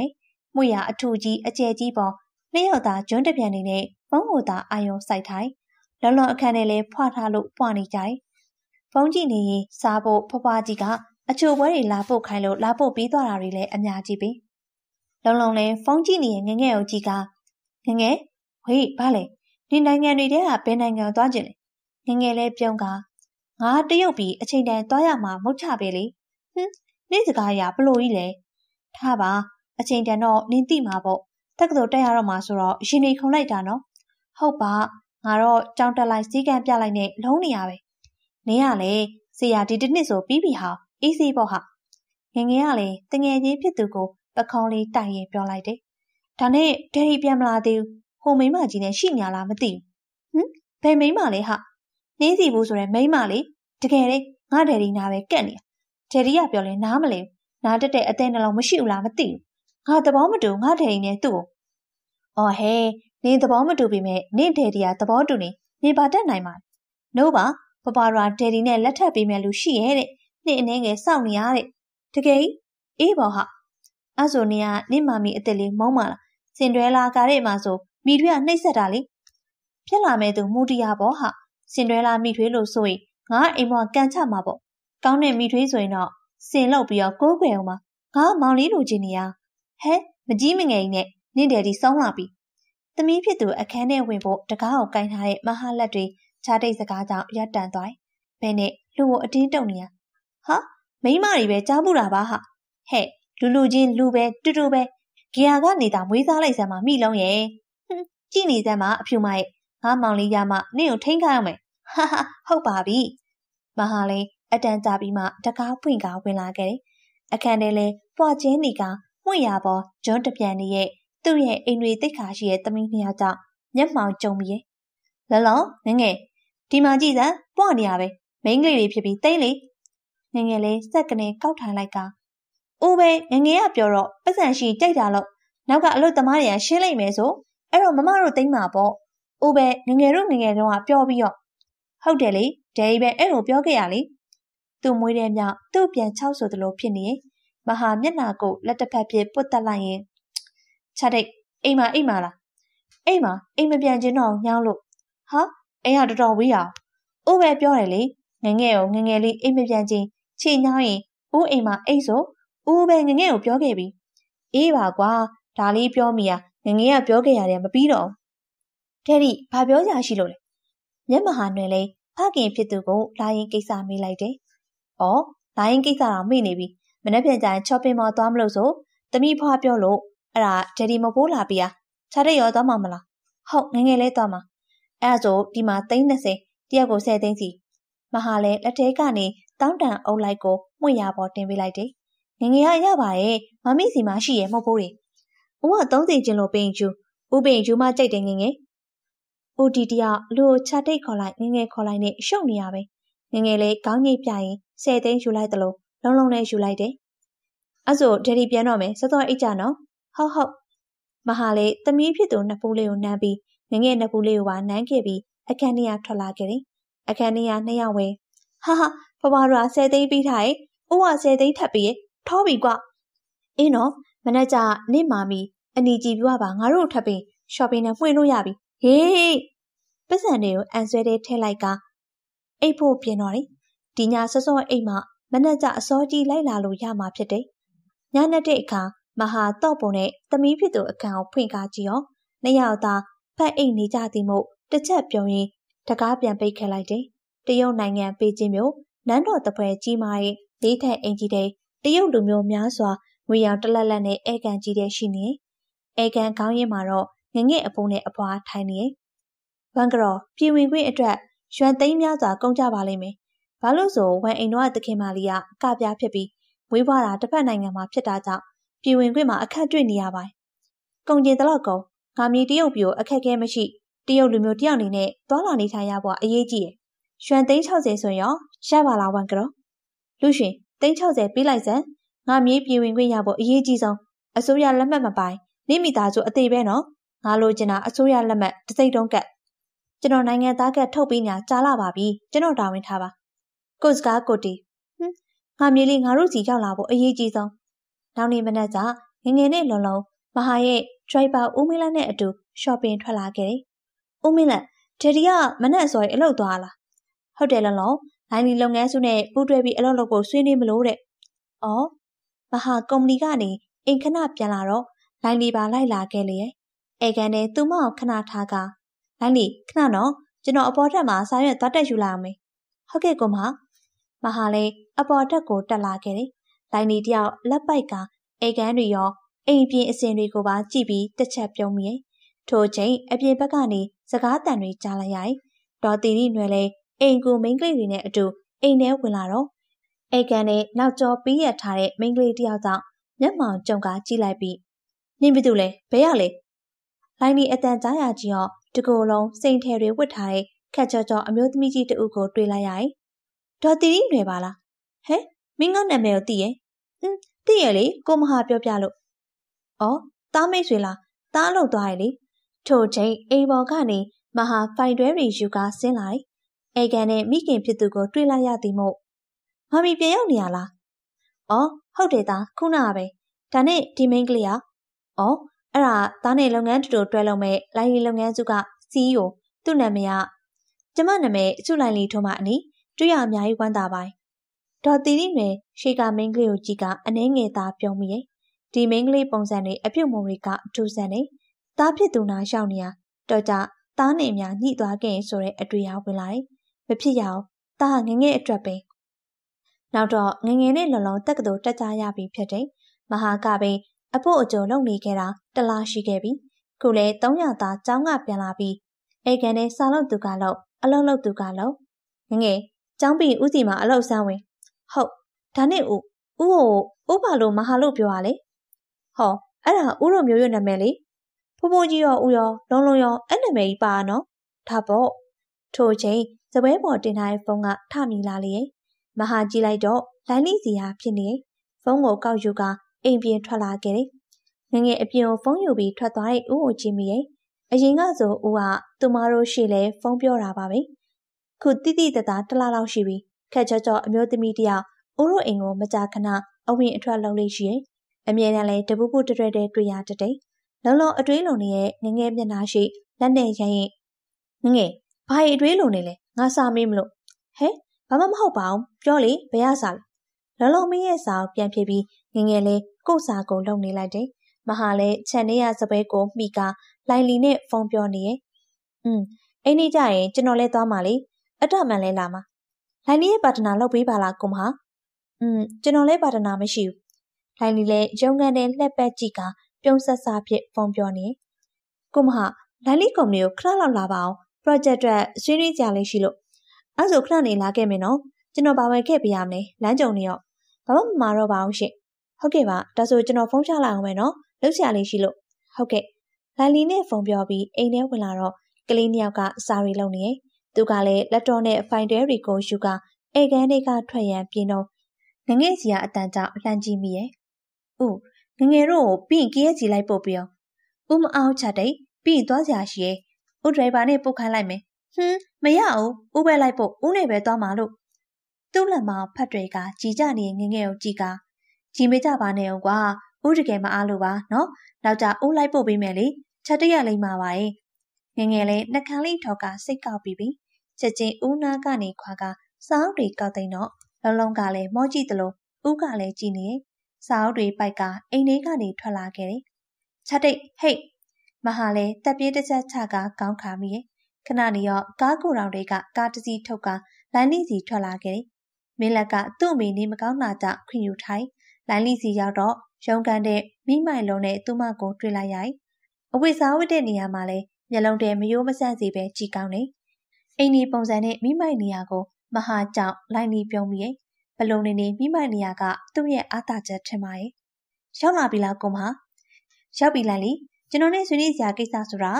မှုရအထူကြီးအကျယ်ကြီးပေါ်နှစ်ယောက်သားကျွန်းတပြန်နေနဲ့ဖုန်းကိုသာအာယုံစိုက်ထိုင်လုံးလုံးအခန်းထဲလဲဖွာထားလို့ပွားနေကြတယ်ဖုန်းကြည့်နေရင်စားဖို့ဖွားဖွားကြီးကအချိုပွဲတွေလာပို့ခိုင်းလို့လာပို့ပြီးသွားတာတွေလည်းအများကြီးပဲလုံးလုံးလဲဖုန်းကြည့်နေရင်ငငယ်ကိုကြီးကငငယ်ဝေးဘာလဲဒီနိုင်ငံတွေထဲကဘယ်နိုင်ငံကိုသွားကျင်လဲငငယ်လဲပြုံးကငါတရုတ်ပြည်အချိန်တန်သွားရမှာမဟုတ်ချပဲလေဟင်း နေ့စကားရဘလို့ကြီးလဲထားပါအချိန်တန်တော့နင်းတိမှာပေါ့တက္ကသိုလ်တက်ရတော့မှာဆိုတော့ရှင်နေခုံလိုက်တာနော်ဟုတ်ပါငါတော့ကြောင်တက်လိုက်စီးကံပြလိုက်နဲ့လုံးနေရပဲနင်းရလေဆရာဒီတစ်နှစ်ဆိုပြီးပြီဟာအေးစေးပေါ့ဟာငငယ်ကလေတငယ်ချင်းဖြစ်သူကိုပခုံးလေးတိုင်ရင်ပြောလိုက်တယ်ဒါနဲ့ဒယ်ရီပြန်မလာသေးဘူးဟိုမိမကြီးနဲ့ရှိညာလားမသိဘူးဟမ်ဘယ်မိမလဲဟာနင်းစီဘူးဆိုရဲမိမလေးတကယ်လေငါဒယ်ရီနာပဲကက်နေတာ ဒယ်ရီကပြောလဲနားမလဲနားတက်တဲ့အသေးနှလုံးမရှိဘူးလားမသိဘူးငါသဘောမတူငါဒယ်ရီနဲ့သူ့ကိုအော်ဟဲနင်းသဘောမတူပေမဲ့နင့်ဒယ်ရီကသဘောတူနေနေပါတတ်နိုင်မှာနို့ပါပပရာဒယ်ရီနဲ့လက်ထပ်ပေးမယ်လူရှိရဲ့တဲ့နှစ်အနေငယ်စောင့်နေရတဲ့တကယ်အေးပေါ်ဟာအဲ့ဆိုနေကနင့်မာမီအစ်စ်လေးမုံမာလားစင်တွဲလာကားတဲ့မှာဆိုမိထွေးကနှိပ်စက်တာလေဖြစ်လာမဲ့သူမူတရားပေါ့ဟာစင်တွဲလာမိထွေးလို့ဆိုရင်ငါအိမ်မောကန်ချမှာပေါ့ ကောင်းတဲ့မိထွေးဆိုရင်တော့စင်လောက်ပြီးတော့ကိုးကွယ်အောင်ပါငါမောင်လေးလိုချင်နေရဟဲမကြီးမငယ်နဲ့နင့်တယ်ဒီစောင်းလာပြီသမီးဖြစ်သူအခန်းထဲဝင်ဖို့တကားကိုကင်ထားတဲ့မဟာလက်တွေခြားတိတ်စကားကြောင့်ရပ်တန့်သွားဘယ်နဲ့လူကိုအတင်းတုံနေရဟာမိမတွေပဲကြားမှုတာပါဟာဟဲ့လူလူချင်းလူပဲတူတူပဲဂီယာကနေတာမွေးစားလိုက်စမ်းမမိလုံးရဲ့ဟင်းကြည့်နေစမ်းမအဖြူမရဲ့ငါမောင်လေးရမနင့်ကိုထိန်းခိုင်းအောင်မယ်ဟာဟာဟုတ်ပါပြီမဟာလေး အတန်ကြာပြီးမှတကားဖွင့်ကားဝင်လာခဲ့တယ်အခန်းထဲလဲပွားချင်းနေကမှု့ရပေါ်ဂျွန်းတပြန်နေရဲ့သူ့ရဲ့အိမ်တွေတိတ်ခါရှိရဲ့သမီးနှစ်ယောက်ကြောင့်မျက်မှောင်ကြုံပြီးလလောငငယ်ဒီမှာကြည့်စမ်းပွားနေရပဲမိန်းကလေးတွေဖြစ်ပြီးတိတ်လေငငယ်လေးစက်ကနေကောက်ထိုင်လိုက်ကအိုးပဲငငယ်ကပြောတော့ပတ်စံရှိကြိုက်တာလို့နောက်ကအလုပ်သမားတွေကရှင်းလိုက်မယ်ဆိုအဲ့တော့မမတို့တိမ့်မှာပေါ့အိုးပဲငငယ်တို့ငငယ်တော့ကပြောပြီးတော့ဟုတ်တယ်လေဒဲကြီးပဲအဲ့လိုပြောခဲ့ရလေ သူ့မွေးတဲ့မြောက်သူ့ပြန်ချောက်ဆိုသလိုဖြစ်နေမဟာမျက်နာကိုလက်တစ်ဖက်ပြပုတ်တက်လိုက်ရင်ချတဲ့အိမ်မှာအိမ်မှာလားအိမ်မှာအိမ်မပြန်ခြင်းတော့ညောင်းလို့ဟာအိမ်ကတော်တော်ဝေးအောင်အိုးပဲပြောတယ်လေငငယ်ကိုငငယ်လေးအိမ်မပြန်ခြင်းခြေညောင်းရင်ဦးအိမ်မှာအိတ်ဆိုဦးပဲငငယ်ကိုပြောခဲ့ပြီအေးပါကွာဒါလေးပြောမိရငငယ်ကပြောခဲ့ရတယ်မပြီးတော့တဲ့ဒီဘာပြောကြရှိလို့လဲမျက်မဟာနယ်လေးဖခင်ဖြစ်သူကိုလာရင်ကိစ္စမေးလိုက်တယ်။ အော်လာရင်ကိစ္စတော့မေ့နေပြီ။မနေ့ပြန်ကျရင် shopping mall သွားမလို့ဆိုတမိဖွားပြောလို့အဲ့ဒါဒယ်ဒီမပိုးလာပြီလား။ခြားတဲ့ရောသွားမှာမလား။ဟုတ်ငငယ်လေးသွားမှာ။အဲ့ဒါဆိုဒီမှာ330တယောက်ကို10သိန်းစီမဟာလည်းလက်ထဲကနေတောင်းတန်အုပ်လိုက်ကိုမှွေရပေါ်တင်ပေးလိုက်တယ်။ငငယ်ကရပါရဲ့မမစီမှာရှိရဲ့မဟုတ်ဘူးလေ။ဦးက30ကျင်လို့ပင်ကျူဦးပင်ကျူမကြိုက်တယ်ငငယ်။ဦးဒီတယောက်လူကိုချတိတ်ခေါ်လိုက်ငငယ်ခေါ်လိုက်နဲ့ရှုပ်နေရပဲ။ငငယ်လေးခေါင်းငိတ်ပြရင် 10သိန်းယူလိုက်တယ်လို့လုံးလုံးနဲ့ယူလိုက်တယ်။အဲ့ဆိုဒယ်ဒီပြန်တော့မယ်စောစောအိတ်ကြနော်။ဟုတ်ဟုတ်။မဟာလေးသမီးဖြစ်သူနှစ်ပူးလေးကိုနမ်းပြီးငငယ်နှစ်ပူးလေးကိုပါနမ်းခဲ့ပြီးအခန်းထဲကထွက်လာခဲ့တယ်။အခန်းထဲကနှစ်ယောက်ဝဲဟာဟာဖဖတို့က10သိန်းပြီးထားရဲ့။ဦးက10သိန်းထပ်ပြီးထောပြီကွ။အင်းနော်မနေ့ကနေမာမီအနီကြီးပြွားပါငါတို့ထပ်ပြီး shopping နဲ့မှွေလို့ရပြီ။ဟေးပတ်စံတွေကိုအန်ဆွဲတဲ့ထဲလိုက်ကအိတ်ဖို့ပြင်တော့တယ်။ ဒီညစောစောအိတ်မှမနက်ကျအစောကြီးလိုက်လာလို့ရမှာဖြစ်တယ်။ညနေတဲ့အခါမဟာတော့ပုံနဲ့သမီးဖြစ်သူအခန်းကိုဖွင့်ကားကြည့်ရောနှစ်ယောက်သာဖက်အိတ်နေကြသည်မို့တစ်ချက်ပြုံးရင်တကားပြန်ပိတ်ခဲ့လိုက်တယ်။တရုတ်နိုင်ငံပေကျင်းမြို့နန်းတော်တပွဲကြီးမားရဲ့လေးထက်အင်ကြီးတဲ့တရုတ်လူမျိုးများစွာငွေရောင်တလက်လက်နဲ့အဲကန်ကြီးတဲ့ရှိနေ။အဲကန်ခေါင်းရင်းမှာတော့ငငယ်အဖိုးနဲ့အဖွားထိုင်နေ။ဘန်ကရောပြည်ဝင်ခွင့်အတွက်ရွှန်သိမ်းများစွာကုန်ကြပါလိမ့်မယ်။ ဘာလို့ဆိုဝန်အိမ်တော်ကတခင်မလေးကကပြဖြစ်ပြီးဝေးပွားတာတစ်ဖက်နိုင်ငံမှာဖြစ်တာကြောင့်ပြည်ဝင်ခွင့်မှာအခက်တွေ့နေရပါတယ်။ကုန်ကျင်တော့ကုန်ငါမြေတရုတ်ပြည်ကိုအခက်ခဲမရှိတရုတ်လူမျိုးတယောက်အနေနဲ့သွားလာနေထိုင်ရဖို့အရေးကြီးတယ်။ရွှန်သိန်း60ဆိုရင်ရောရပါလားဝန်ကတော့လူရှင်သိန်း60ပေးလိုက်စမ်းငါမြေပြည်ဝင်ခွင့်ရဖို့အရေးကြီးဆုံးအစိုးရလက်မှတ်မပိုင်နေမိသားစုအသေးပဲနော်ငါလိုချင်တာအစိုးရလက်မှတ်တစ်စိတ်တုံးကတ်ကျွန်တော်နိုင်ငံသားကတ်ထုတ်ပေးညာကြားလာပါပြီကျွန်တော်တာဝန်ထားပါ ကိုစကားကိုတီဟင်းငါမြေလေးငါတို့စီရောက်လာဖို့အရေးကြီးဆုံးနောက်နေ့မနက်ကငငယ်နဲ့လုံလုံမဟာရဲ့ဒရိုက်ဘာဦးမင်းလနဲ့အတူရှော့ပင်ထွက်လာခဲ့တယ်ဦးမင်းလက်ဒယ်ဒီကမနက်စော်ရီအလုပ်သွားလားဟုတ်တယ်လုံလုံလိုင်းလီလုပ်ငန်းစုနဲ့ပူးတွဲပြီးအလုပ်လုပ်ဖို့ဆွေးနွေးမလို့တဲ့။အော်မဟာကုမ္ပဏီကနေအိမ်ခဏပြန်လာတော့လိုင်းလီပါလိုက်လာခဲ့လေရဲ့။အဲကန်နဲ့သူမအောင်ခဏထားကလိုင်းလီခဏနော်ကျွန်တော်အပေါ်ထက်မှာစာရွက်သွားတက်ယူလာအောင်မေ။ဟုတ်ကဲ့ကိုမ မဟာလည်းအပေါ်ထက်ကိုတက်လာခဲ့တယ်။လိုင်းလီတယောက်လက်ပိုက်ကအဲကန်တွေရောအိမ်ပြင်အစင်တွေကိုပါကြည့်ပြီးတစ်ချက်ပြုံးမိရဲ့။ထိုအချိန်အပြင်ဘက်ကနေစကားတန်တွေကြားလိုက်ရိုက်။ဒေါ်တီရီနွယ်လည်းအိမ်ကိုမိန်းကလေးတွေနဲ့အတူအိမ်ထဲဝင်လာတော့အိမ်ကန်နဲ့နောက်ကျော်ပေးရထားတဲ့မိန်းကလေးတယောက်ကြောင့်မျက်မှောင်ကြုံကကြည့်လိုက်ပြီးနင်ဘသူလဲဘယ်ရလဲလိုင်းနီအတန်ကြားရကြီးတော့တကူလုံးစိန်ထဲတွေဝတ်ထားတဲ့ခက်ကြော်ကြော်အမျိုးသမီးကြီးတဦးကိုတွေ့လိုက်ရတယ် ဒေါ်တီရီနယ်ပါလားဟဲမင်းကနာမည်ကိုသိရဲ့ဟင်းသိရဲ့လေကိုမဟာပြောပြလို့ဩတားမိတ်ဆွေလားတားလို့သွားရဲ့လေထို့ချိန်အိမ်ပေါ်ကနေမဟာဖိုင်တွဲရီယူကဆင်းလာတယ်အေကန်နဲ့မိခင်ဖြစ်သူကိုတွေ့လိုက်ရသည်မို့မမီပြန်ရောက်နေရလား။အော်ဟုတ်တယ်သားခုနကပဲ။ဒါနဲ့ဒီမိန်းကလေးကအော်အဲ့ဒါသားနဲ့လုပ်ငန်းတူတူတွဲလုပ်မဲ့လိုင်းလီလုပ်ငန်းစုက CEO သူ့နာမည်ကကျမနာမည်အချုလိုင်းလီထုံးမအနီ တွေ့ရအများကြီးဝမ်းသာပါ။ဒေါ်တီရီနယ်ရှေကမိန်းကလေးကိုကြည့်ကအနှဲငယ်သားပြုံးမိရဲ့။ဒီမိန်းကလေးပုံစံတွေအပြုတ်မုံတွေကအထူးဆန်းနေ။သားဖြစ်သူနာရောက်နေရတော့ကြသားနဲ့အများညှိသွားခဲ့ဆိုတဲ့အတွေ့အဝင်လာတယ်။မဖြစ်ရအောင်။ဒါငငယ်အတွက်ပဲ။နောက်တော့ငငယ်နဲ့လုံလုံတက်ကတူတက်ကြရပြီဖြစ်တယ်။မဟာကပဲအဖို့အကျုံလုပ်နေခဲ့တာတလားရှိခဲ့ပြီ။ခုလဲ300သားចောင်းကပြန်လာပြီးအေကန်နဲ့စာလုပ်သူကလို့အလုံးလုပ်သူကလို့ငငယ် ចောင်းပြီးဥစီမှာအလုပ်ဆန်းဝင်ဟုတ်ဒါနဲ့ဦးဦးကိုဦးပါလို့မဟာလို့ပြောရလေဟောအဲ့ဒါဦးတို့မျိုးရွနာမည်လေဖိုးဖိုးကြီးရောဦးရောလုံးလုံးရောအဲ့နာမည်ကြီးပါနော်ဒါပေါ့ထို့ချိန်စပွဲပေါ်တင်ထားတဲ့ဖုန်းကထမိလာလေ။မဟာကြည့်လိုက်တော့လိုင်းလိစီဟာဖြစ်နေ။ဖုန်းကိုကောက်ယူကအိမ်ပြင်ထွက်လာခဲ့တယ်။ငငယ်အပြင်ကိုဖုန်းယူပြီးထွက်သွားတဲ့ဦးကိုကြည့်မိရဲ့။အရင်ကဆိုဦးကသူမတို့ရှိလဲဖုန်းပြောတာပါပဲ။ ခုတိတိတသားတလားလောက်ရှိပြီ။ခက်ချောချောအမျိုးသမီးတယောက်ဦးတို့အိမ်ကိုမကြာခဏအဝင်အထွက်လုပ်လို့ရှိရဲ့။အမြဲတမ်းလဲတပူပူတရွဲ့တဲ့တွေ့ရတတဲ့။လုံးလုံးအတွေးလုံးရဲ့ငငယ်မျက်နှာရှိလက်နဲ့ရိုင်းရင်ငငယ်ဘာအတွေးလုံးနေလဲငါစာမေးမလို့ဟဲဘာမှမဟုတ်ပါဘူးပြောလေဘယ်ရစာလဲလောလုံးမင်းရဲ့စာကိုပြန်ဖြေပြီးငငယ်လေးကို့စာကိုလုံနေလိုက်တယ်မဟာလည်းခြံထဲရစပွဲကိုမိကလိုင်လီနဲ့ဖုန်းပြောနေရဲ့อืมအဲ့ဒီကြရင်ကျွန်တော်လည်းသွားမှာလေ အတမှန်လဲလာမှာလိုင်လီရဲ့ပါတနာလောက်ပေးပါလားကိုမဟာอืมကျွန်တော်လည်းပါတနာမရှိဘူးလိုင်လီလည်းရုံငန်းတဲ့လှက်ပက်ကြည့်ကပြုံးဆက်စားဖြစ်ဖုန်းပြောနေကိုမဟာလိုင်လီကုမ္ပဏီကိုခဏလောက်လာပါအောင် project အတွက်ဆွေးနွေးကြလေးရှိလို့အဲ့ဆိုခဏနေလာခဲ့မယ်နော်ကျွန်တော်ပါဝယ်ခဲ့ပြရမယ်လမ်းကြုံနေရောဘာမှမမာတော့ပါအောင်ရှင့်ဟုတ်ကဲ့ပါဒါဆိုကျွန်တော်ဖုန်းချလိုက်အောင်မယ်နော်လုပ်ချရလေးရှိလို့ဟုတ်ကဲ့လိုင်လီနဲ့ဖုန်းပြောပြီးအိမ်ထဲဝင်လာတော့ကလေးနှစ်ယောက်ကစာရီလုပ်နေ သူကလည်းလက်တော်နဲ့ဖိုင်တဲရီကိုယူကအေကန်တွေကထွက်ရန်ပြင်းတော့ငငယ်စီကအတန်ကြောင့်လှမ်းကြည့်မိရဲ့။ဦးငငယ်တို့ကိုပြီးရင်ကဲကြီးလိုက်ပို့ပြီးအောင်။ဦးမအောင်ချတဲ့ပြီးရင်သွားစရာရှိရဲ့။ဦးဒရိုင်ဘာနဲ့ပို့ခိုင်းလိုက်မယ်ဟွန်းမရအောင်ဦးပဲလိုက်ဖို့ဦးနဲ့ပဲသွားမှာလို့သူ့လက်မဖတ်တွေကကြည်ကြနေငငယ်ကိုကြည်ကကြည်မကြပါနဲ့အောင်ကွာဦးတကယ်မအားလို့ပါနော်နောက်ကြဦးလိုက်ပို့ပေးမယ်လေချက်တရလိမ့်မှာပါရဲ့ ငငယ်လေးနှကန်းလေးထောက်ကစိတ်ကောက်ပြီးပြီချက်ချင်းဦးနာကနေခွာကစောင်းတွေကောက်သိမ်းတော့လုံးလုံးကလည်းမောကြည့်သလိုဦးကလည်းကြည်နေစောင်းတွေပိုက်ကအိမ်လေးကနေထွက်လာခဲ့တယ်ချက်တိတ်ဟိတ်မဟာလည်းတက်ပြေးတစ်ချက်ချကကောင်းခါမိရဲ့ခဏနေရောကားကိုတောင်တွေကကားတစ်စီးထုတ်ကလိုင်းလီစီထွက်လာခဲ့တယ်။မင်းလက်ကသူ့အမေနေမကောင်းတာကြောင့်ခွင့်ယူထိုင်လိုင်းလီစီရောက်တော့ရုံကန်တဲ့မိမိုင်လုံးနဲ့သူ့မကိုတွေ့လိုက်ရိုက်။အဝိစားဝတ်တဲ့နေရာမှာလဲ မျက်လုံးထဲမယိုးမဆန့်စီပဲကြည်ကောင်းနေ။အိမ်ဒီပုံစံနဲ့မိမိုက်နေရကိုမဟာကြောင့်လိုက်နေပြုံးပြီးဘလုံနေနေမိမိုက်နေရကသူ့ရဲ့အားသာချက်ထင်ပါရဲ့ရောက်လာပြီလားကိုမဟာရောက်ပြီလားလीကျွန်တော်နဲ့ဆွေးနွေးစရာကိစ္စဆိုတာ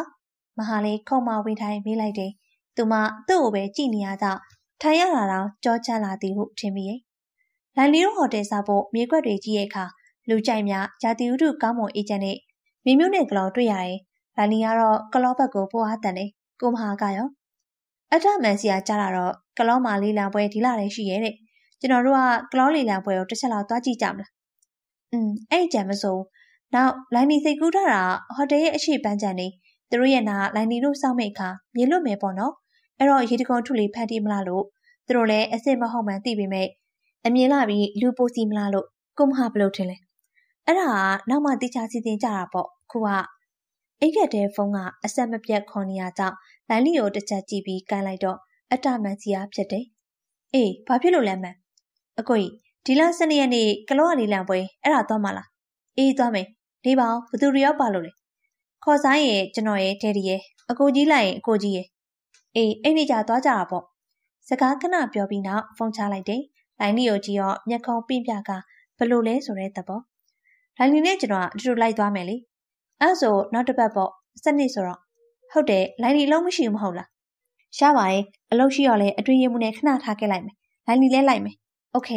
မဟာလေးခုံမဝင်ထိုင်မေးလိုက်တယ်သူမသူ့ကိုပဲကြည်နေရကြောင့်ထိုင်ရတာတော့ကြောချလာသည်ဟုထင်မိရဲ့လိုင်လီတို့ဟိုတယ်စားဖို့မြေခွက်တွေကြီးရဲ့အခါလူကြိုက်များဂျာတီဥတုကောင်းမွန်အေဂျင့်နဲ့မိမျိုးနဲ့ကလောတွေ့ရတယ်။ လိုင်လီကတော့ကလောဘက်ကိုပိုအားတန်တယ်။ကိုမဟာကရောအထမန်စီယာကြားတာတော့ကလောမာလေးလာပွဲဒီလာလေးရှိရဲ့တဲ့။ကျွန်တော်တို့ကကလောလေးလာပွဲကိုတစ်ချက်လောက်သွားကြည့်ကြမလား။อืมအဲ့ကြံမစိုး။နောက်လိုင်နီစိတ်ကူးထားတာဟိုတယ်ရဲ့အရှိပန်းချန်နေသူတို့ရဲ့နာလိုင်နီတို့စောင့်မိတ်ခါမြေလွတ်မယ်ပေါ့နော်။အဲ့တော့ရေတကုံထုလေးဖန်တီးမလားလို့သူတို့လည်းအစ်စ်မဟုတ်မှန်းသိပေမဲ့အမြင်လာပြီးလူပိုစီမလားလို့ကိုမဟာဘလို့ထင်လဲအဲ့ဒါကနောက်မှတိကျစီစဉ်ကြတာပေါ့ခုက အိတ်ကတဲ့ဖုန်းကအဆက်မပြတ်ခေါ်နေရကြောင်းလိုင်းလီကိုတစ်ချက်ကြည့်ပြီးကန်လိုက်တော့အတမန်စီယာဖြစ်တယ်အေးဘာဖြစ်လို့လဲမန်အကိုကြီးဒီလစနေရက်နေ့ကလောကလေးလံပွဲအဲ့ဒါသွားမလားအေးသွားမယ်နေပါဦးဘသူတွေရောက်ပါလို့လဲခေါ်ဆိုင်ရဲ့ကျွန်တော်ရဲ့ဒယ်ဒီရဲ့အကိုကြီးလိုက်ရင်အကိုကြီးရဲ့အေးအဲ့နေကြသွားကြတာပေါ့စကားခဏပြောပြီးနောက်ဖုန်းချလိုက်တယ်လိုင်းလီကိုကြည့်တော့မျက်ခုံးပြပြကဘလို့လဲဆိုတဲ့သဘောလိုင်းလီနဲ့ကျွန်တော်ကအတူတူလိုက်သွားမယ်လေ အဲ့ဆိုနောက်တစ်ပတ်ပေါ့စနစ်ဆိုတော့ဟုတ်တယ်လိုင်းလီလုံးမရှိဘူးမဟုတ်လားရပါရဲ့အလုပ်ရှိတော့လဲအတွင်းရမှုနဲ့ခဏထားခဲ့လိုက်မယ်လိုင်းလီလဲလိုက်မယ်โอเค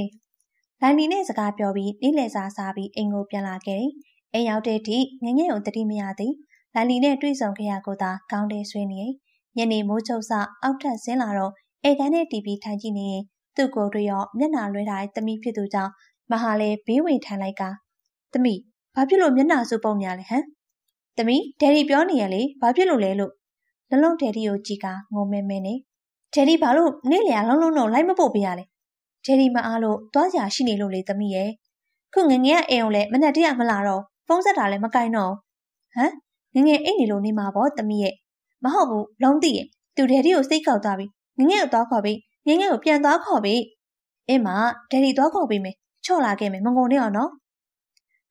လိုင်းလီနဲ့စကားပြောပြီးနေ့လည်စာစားပြီးအိမ်ကိုပြန်လာခဲ့တယ်အိမ်ရောက်တဲ့အထိငငယ်ုံတတိမရသည်လိုင်းလီနဲ့တွေ့ဆုံခဲ့ရကိုသာကောင်းတယ်ဆွေးနေညနေမိုးချုပ်စအောက်ထပ်ဆင်းလာတော့အိမ်ကန်းနဲ့တီဗီထိုင်ကြည့်နေရင်သူ့ကိုယ်တွေရောမျက်နှာလွှဲထားတဲ့သမီးဖြစ်သူကြောင့်မဟာလည်းဘေးဝင်ထိုင်လိုက်ကသမီးဘာဖြစ်လို့မျက်နှာစုပ်ပုံညာလဲဟမ် သမီးဒယ်ဒီပြောနေရလေဘာဖြစ်လို့လဲလို့လလုံးဒယ်ဒီကိုကြည့်ကငုံမဲမဲနေဒယ်ဒီဘာလို့နေ့လျာလုံးလုံးတော့လိုက်မပို့ပေးရလဲဒယ်ဒီမအားလို့သွားကြရှိနေလို့လေသမီးရဲ့ခုငငယ်ကအိမ်အောင်လဲမနဲ့တရမလာတော့ဖုန်းဆက်တာလည်းမကင်တော့ဟမ်ငငယ်အိမ်နေလို့နေမှာပေါ့သမီးရဲ့မဟုတ်ဘူးလုံးသိရဲ့သူဒယ်ဒီကိုစိတ်ကောက်သွားပြီငငယ်ကိုသွားခေါ်ပြီးငငယ်ကိုပြန်သွားခေါ်ပြီးအင်းမဒယ်ဒီသွားခေါ်ပြီးမယ်ချော့လာခဲ့မယ်မငုံနဲ့အောင်နော်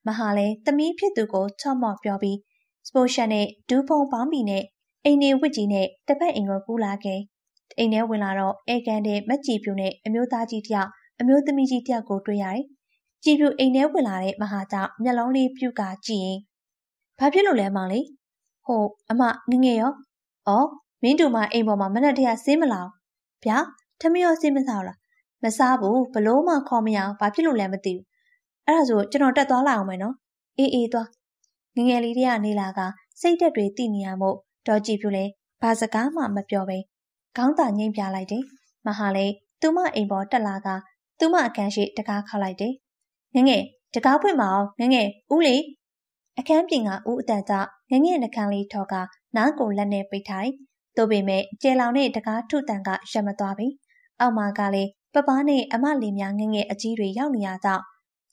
မဟာလည်းသမီးဖြစ်သူကိုချော့မော့ပြောပြီး စပိုရှန်နဲ့ဒူးဖုံပေါင်းပြီးနဲ့အိမ်နေဝစ်ကြီးနဲ့တပတ်အိမ်ကိုကူးလာခဲ့အိမ်ထဲဝင်လာတော့အေကန်တဲ့မက်ကြီးပြူနဲ့အမျိုးသားကြီးတယောက်အမျိုးသမီးကြီးတယောက်ကိုတွေ့ရတယ်ကြည်ပြူအိမ်ထဲဝင်လာတဲ့မဟာကြောင့်မျက်လုံးလေးပြုတ်ကကြည့်ရင်ဘာဖြစ်လို့လဲမောင်လေးဟိုအမငငယ်ရောဩမင်းတို့မအိမ်ပေါ်မှာမနက်တည်းကစင်းမလာဘူးဗျာထမရောစင်းမစားလားမစားဘူးဘလို့မှခေါ်မရအောင်ဘာဖြစ်လို့လဲမသိဘူးအဲ့ဒါဆိုကျွန်တော်တက်သွားလိုက်အောင်မယ်နော်အေးအေးသွား ငငယ်လေးတွေကနေလာကစိတ်သက်တွေတည်နေရမို့ဒေါ်ကြည့်ပြလဲဘာစကားမှမပြောပဲခေါင်းသာငိမ့်ပြလိုက်တယ်မဟာလေးသူမအိမ်ပေါ်တက်လာကသူမအခန်းရှိတကားခောက်လိုက်တယ်ငငယ်တကားဖွင့်မအောင်ငငယ်ဦးလေးအခန်းပြင်ကဦးအတန်ကြငငယ်နှကန်းလေးထော်ကနားကိုလက်နဲ့ပိတ်ထိုင်သို့ပေမဲ့ကျဲလောင်တဲ့တကားထုတန်ကရမသွားပြီအောက်မှာကလည်းပပားနဲ့အမလေးများငငယ်အကြီးတွေရောက်နေရကြောင်း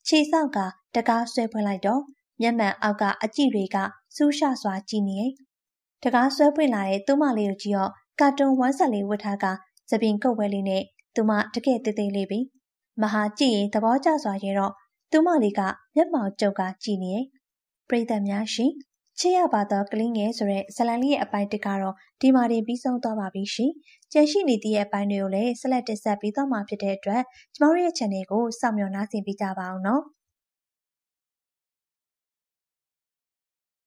ခြေဆောက်ကတကားဆွဲဖွင့်လိုက်တော့ မျက်မှန်အောက်ကအကြည့်တွေကစူးရှစွာကြည့်နေတကားဆွဲဖွင့်လာတဲ့သူမလေးကိုကြည့်တော့ကာတွန်ဝမ်းဆက်လေးဝတ်ထားကသပင်ကုတ်ဝဲလေးနဲ့သူမတကယ်သေးသေးလေးပဲမဟာကြည့်ရင်သဘောကျစွာရဲတော့သူမလေးကမျက်မှောင်ကျုပ်ကကြည့်နေပရိသတ်များရှင်ချစ်ရပါတော့ကလင်းငယ်ဆိုတဲ့ဇလန်လေးရဲ့အပိုင်းတစ်ကတော့ဒီမှာတင်ပြီးဆုံးသွားပါပြီရှင်။ကြန့်ရှိနေတဲ့အပိုင်းတွေကိုလည်းဆက်လက်တင်ဆက်ပေးသွားမှာဖြစ်တဲ့အတွက်ကျမတို့ရဲ့ channel ကိုစောင့်မျှော်နှားဆင်ပေးကြပါအောင်နော်။